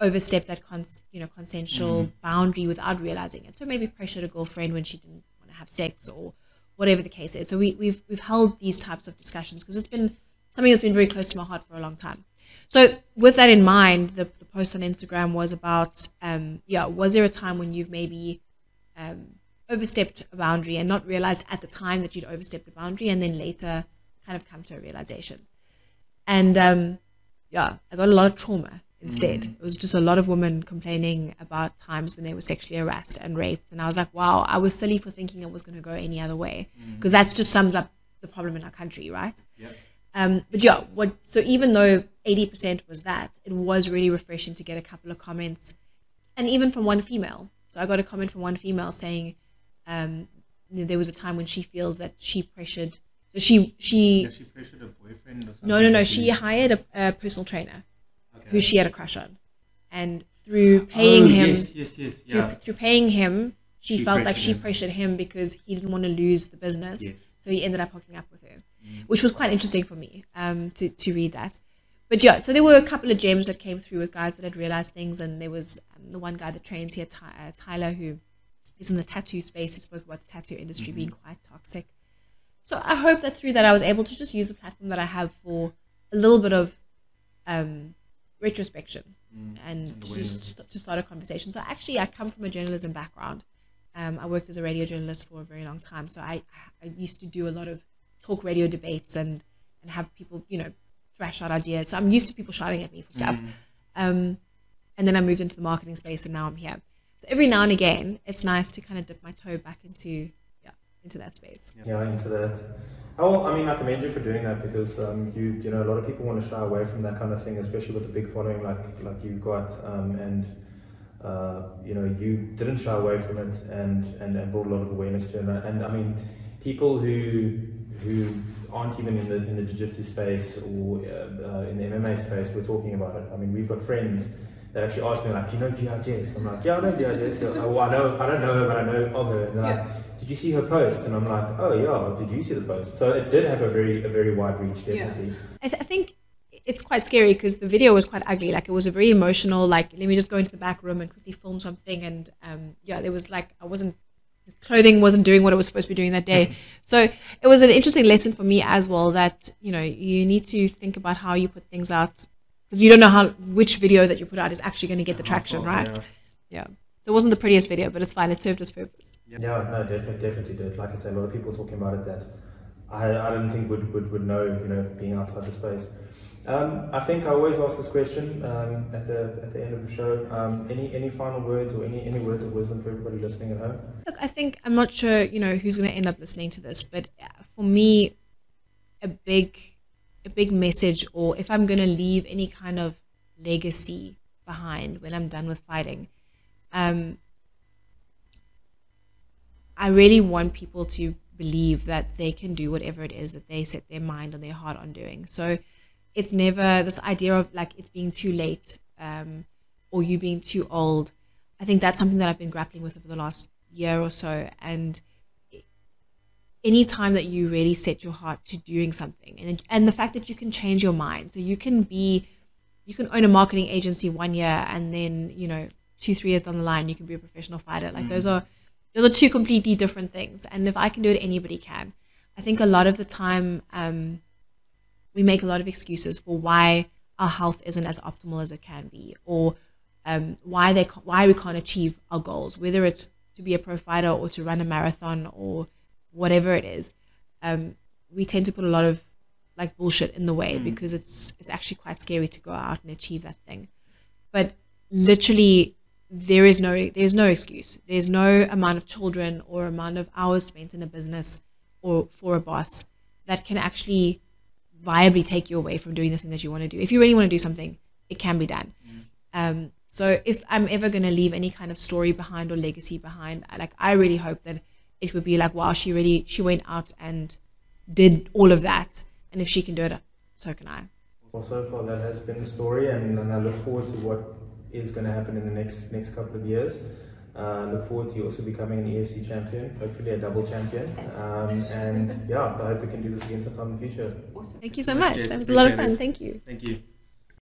Speaker 2: overstepped that cons- you know consensual boundary without realizing it. So maybe pressured a girlfriend when she didn't want to have sex or whatever the case is. So we, we've we've held these types of discussions because it's been something that's been very close to my heart for a long time. So with that in mind, the, the post on Instagram was about um, yeah, was there a time when you've maybe um, overstepped a boundary and not realized at the time that you'd overstepped a boundary and then later kind of come to a realization. And um, yeah, I got a lot of trauma instead. It was just a lot of women complaining about times when they were sexually harassed and raped. And I was like, wow, I was silly for thinking it was going to go any other way. Because that just sums up the problem in our country, right?
Speaker 4: Yep.
Speaker 2: Um, but yeah, what, so even though 80% was that, it was really refreshing to get a couple of comments and even from one female. So I got a comment from one female saying um, there was a time when she feels that she pressured. So she she
Speaker 4: Does she pressured a boyfriend or something?
Speaker 2: no no no she hired a, a personal trainer
Speaker 4: Okay.
Speaker 2: who she had a crush on, and through paying
Speaker 4: oh,
Speaker 2: him
Speaker 4: Yes, yes, yes.
Speaker 2: through,
Speaker 4: Yeah.
Speaker 2: through paying him, she,
Speaker 4: She
Speaker 2: felt like she
Speaker 4: him.
Speaker 2: pressured him because he didn't want to lose the business.
Speaker 4: Yes.
Speaker 2: So he ended up hooking up with her,
Speaker 4: Mm.
Speaker 2: which was quite interesting for me um, to, to read that. But yeah, so there were a couple of gems that came through with guys that had realized things, and there was um, the one guy that trains here, Ty- uh, Tyler, who is in the tattoo space, who spoke about the tattoo industry
Speaker 4: Mm-hmm.
Speaker 2: being quite toxic. So I hope that through that I was able to just use the platform that I have for a little bit of um, retrospection and
Speaker 4: and
Speaker 2: to to start a conversation. So actually, I come from a journalism background. Um, I worked as a radio journalist for a very long time, so I I used to do a lot of talk radio debates and and have people you know thrash out ideas. So I'm used to people shouting at me for stuff. Um, and then I moved into the marketing space, and now I'm here. So every now and again, it's nice to kind of dip my toe back into into that space.
Speaker 1: Yeah, into that. Oh, well, I mean, I commend you for doing that because um, you, you know, a lot of people want to shy away from that kind of thing, especially with the big following like like you've got, um, and uh, you know, you didn't shy away from it and, and, and brought a lot of awareness to it. And, I mean, people who who aren't even in the in the jiu-jitsu space or uh, uh, in the MMA space, we're talking about it. I mean, we've got friends that actually asked me like, "Do you know G.I. Jess?" I'm like, "Yeah, I know G.I. Jess. So, oh, well, I know I don't know her, but I know of her." And they're like, did you see her post? And I'm like, oh yeah, did you see the post? So it did have a very a very wide reach,
Speaker 3: Yeah.
Speaker 1: definitely.
Speaker 2: I, th- I think it's quite scary because the video was quite ugly. Like it was a very emotional. Like let me just go into the back room and quickly film something. And um, yeah, there was like I wasn't clothing wasn't doing what it was supposed to be doing that day. so it was an interesting lesson for me as well that you know you need to think about how you put things out because you don't know how which video that you put out is actually going to get the traction, right?
Speaker 1: Yeah.
Speaker 2: Yeah. So it wasn't the prettiest video, but it's fine. It served its purpose.
Speaker 1: Yeah, no, definitely, definitely did. Like I said, a lot of people talking about it that I, I don't think would, would, would know, you know, being outside the space. Um, I think I always ask this question um, at the at the end of the show. Um, any any final words or any any words of wisdom for everybody listening at home?
Speaker 2: Look, I think I'm not sure, you know, who's going to end up listening to this, but uh, for me, a big, a big message, or if I'm going to leave any kind of legacy behind when I'm done with fighting, um, I really want people to believe that they can do whatever it is that they set their mind and their heart on doing. So it's never this idea of like it's being too late um, or you being too old. I think that's something that I've been grappling with over the last year or so. And any time that you really set your heart to doing something, and and the fact that you can change your mind, so you can be, you can own a marketing agency one year, and then you know two three years down the line you can be a professional fighter. Like those are those are two completely different things. And if I can do it, anybody can. I think a lot of the time. Um, we make a lot of excuses for why our health isn't as optimal as it can be, or um, why they why we can't achieve our goals, whether it's to be a pro fighter or to run a marathon or whatever it is. Um, we tend to put a lot of like bullshit in the way because it's it's actually quite scary to go out and achieve that thing. But literally, there is no there's no excuse. There's no amount of children or amount of hours spent in a business or for a boss that can actually viably take you away from doing the thing that you want to do. If you really want to do something, it can be done. Um, so if I'm ever going to leave any kind of story behind or legacy behind, like I really hope that it would be like, wow, she really she went out and did all of that, and if she can do it, so can I.
Speaker 1: Well, so far that has been the story, and, and I look forward to what is going to happen in the next next couple of years. Uh, look forward to you also becoming an EFC champion, hopefully a double champion. Um, and yeah, I hope we can do this again sometime in the future.
Speaker 3: Awesome.
Speaker 2: Thank you so much.
Speaker 4: Jess.
Speaker 2: That was a lot of fun.
Speaker 4: it.
Speaker 2: Thank you.
Speaker 4: Thank you.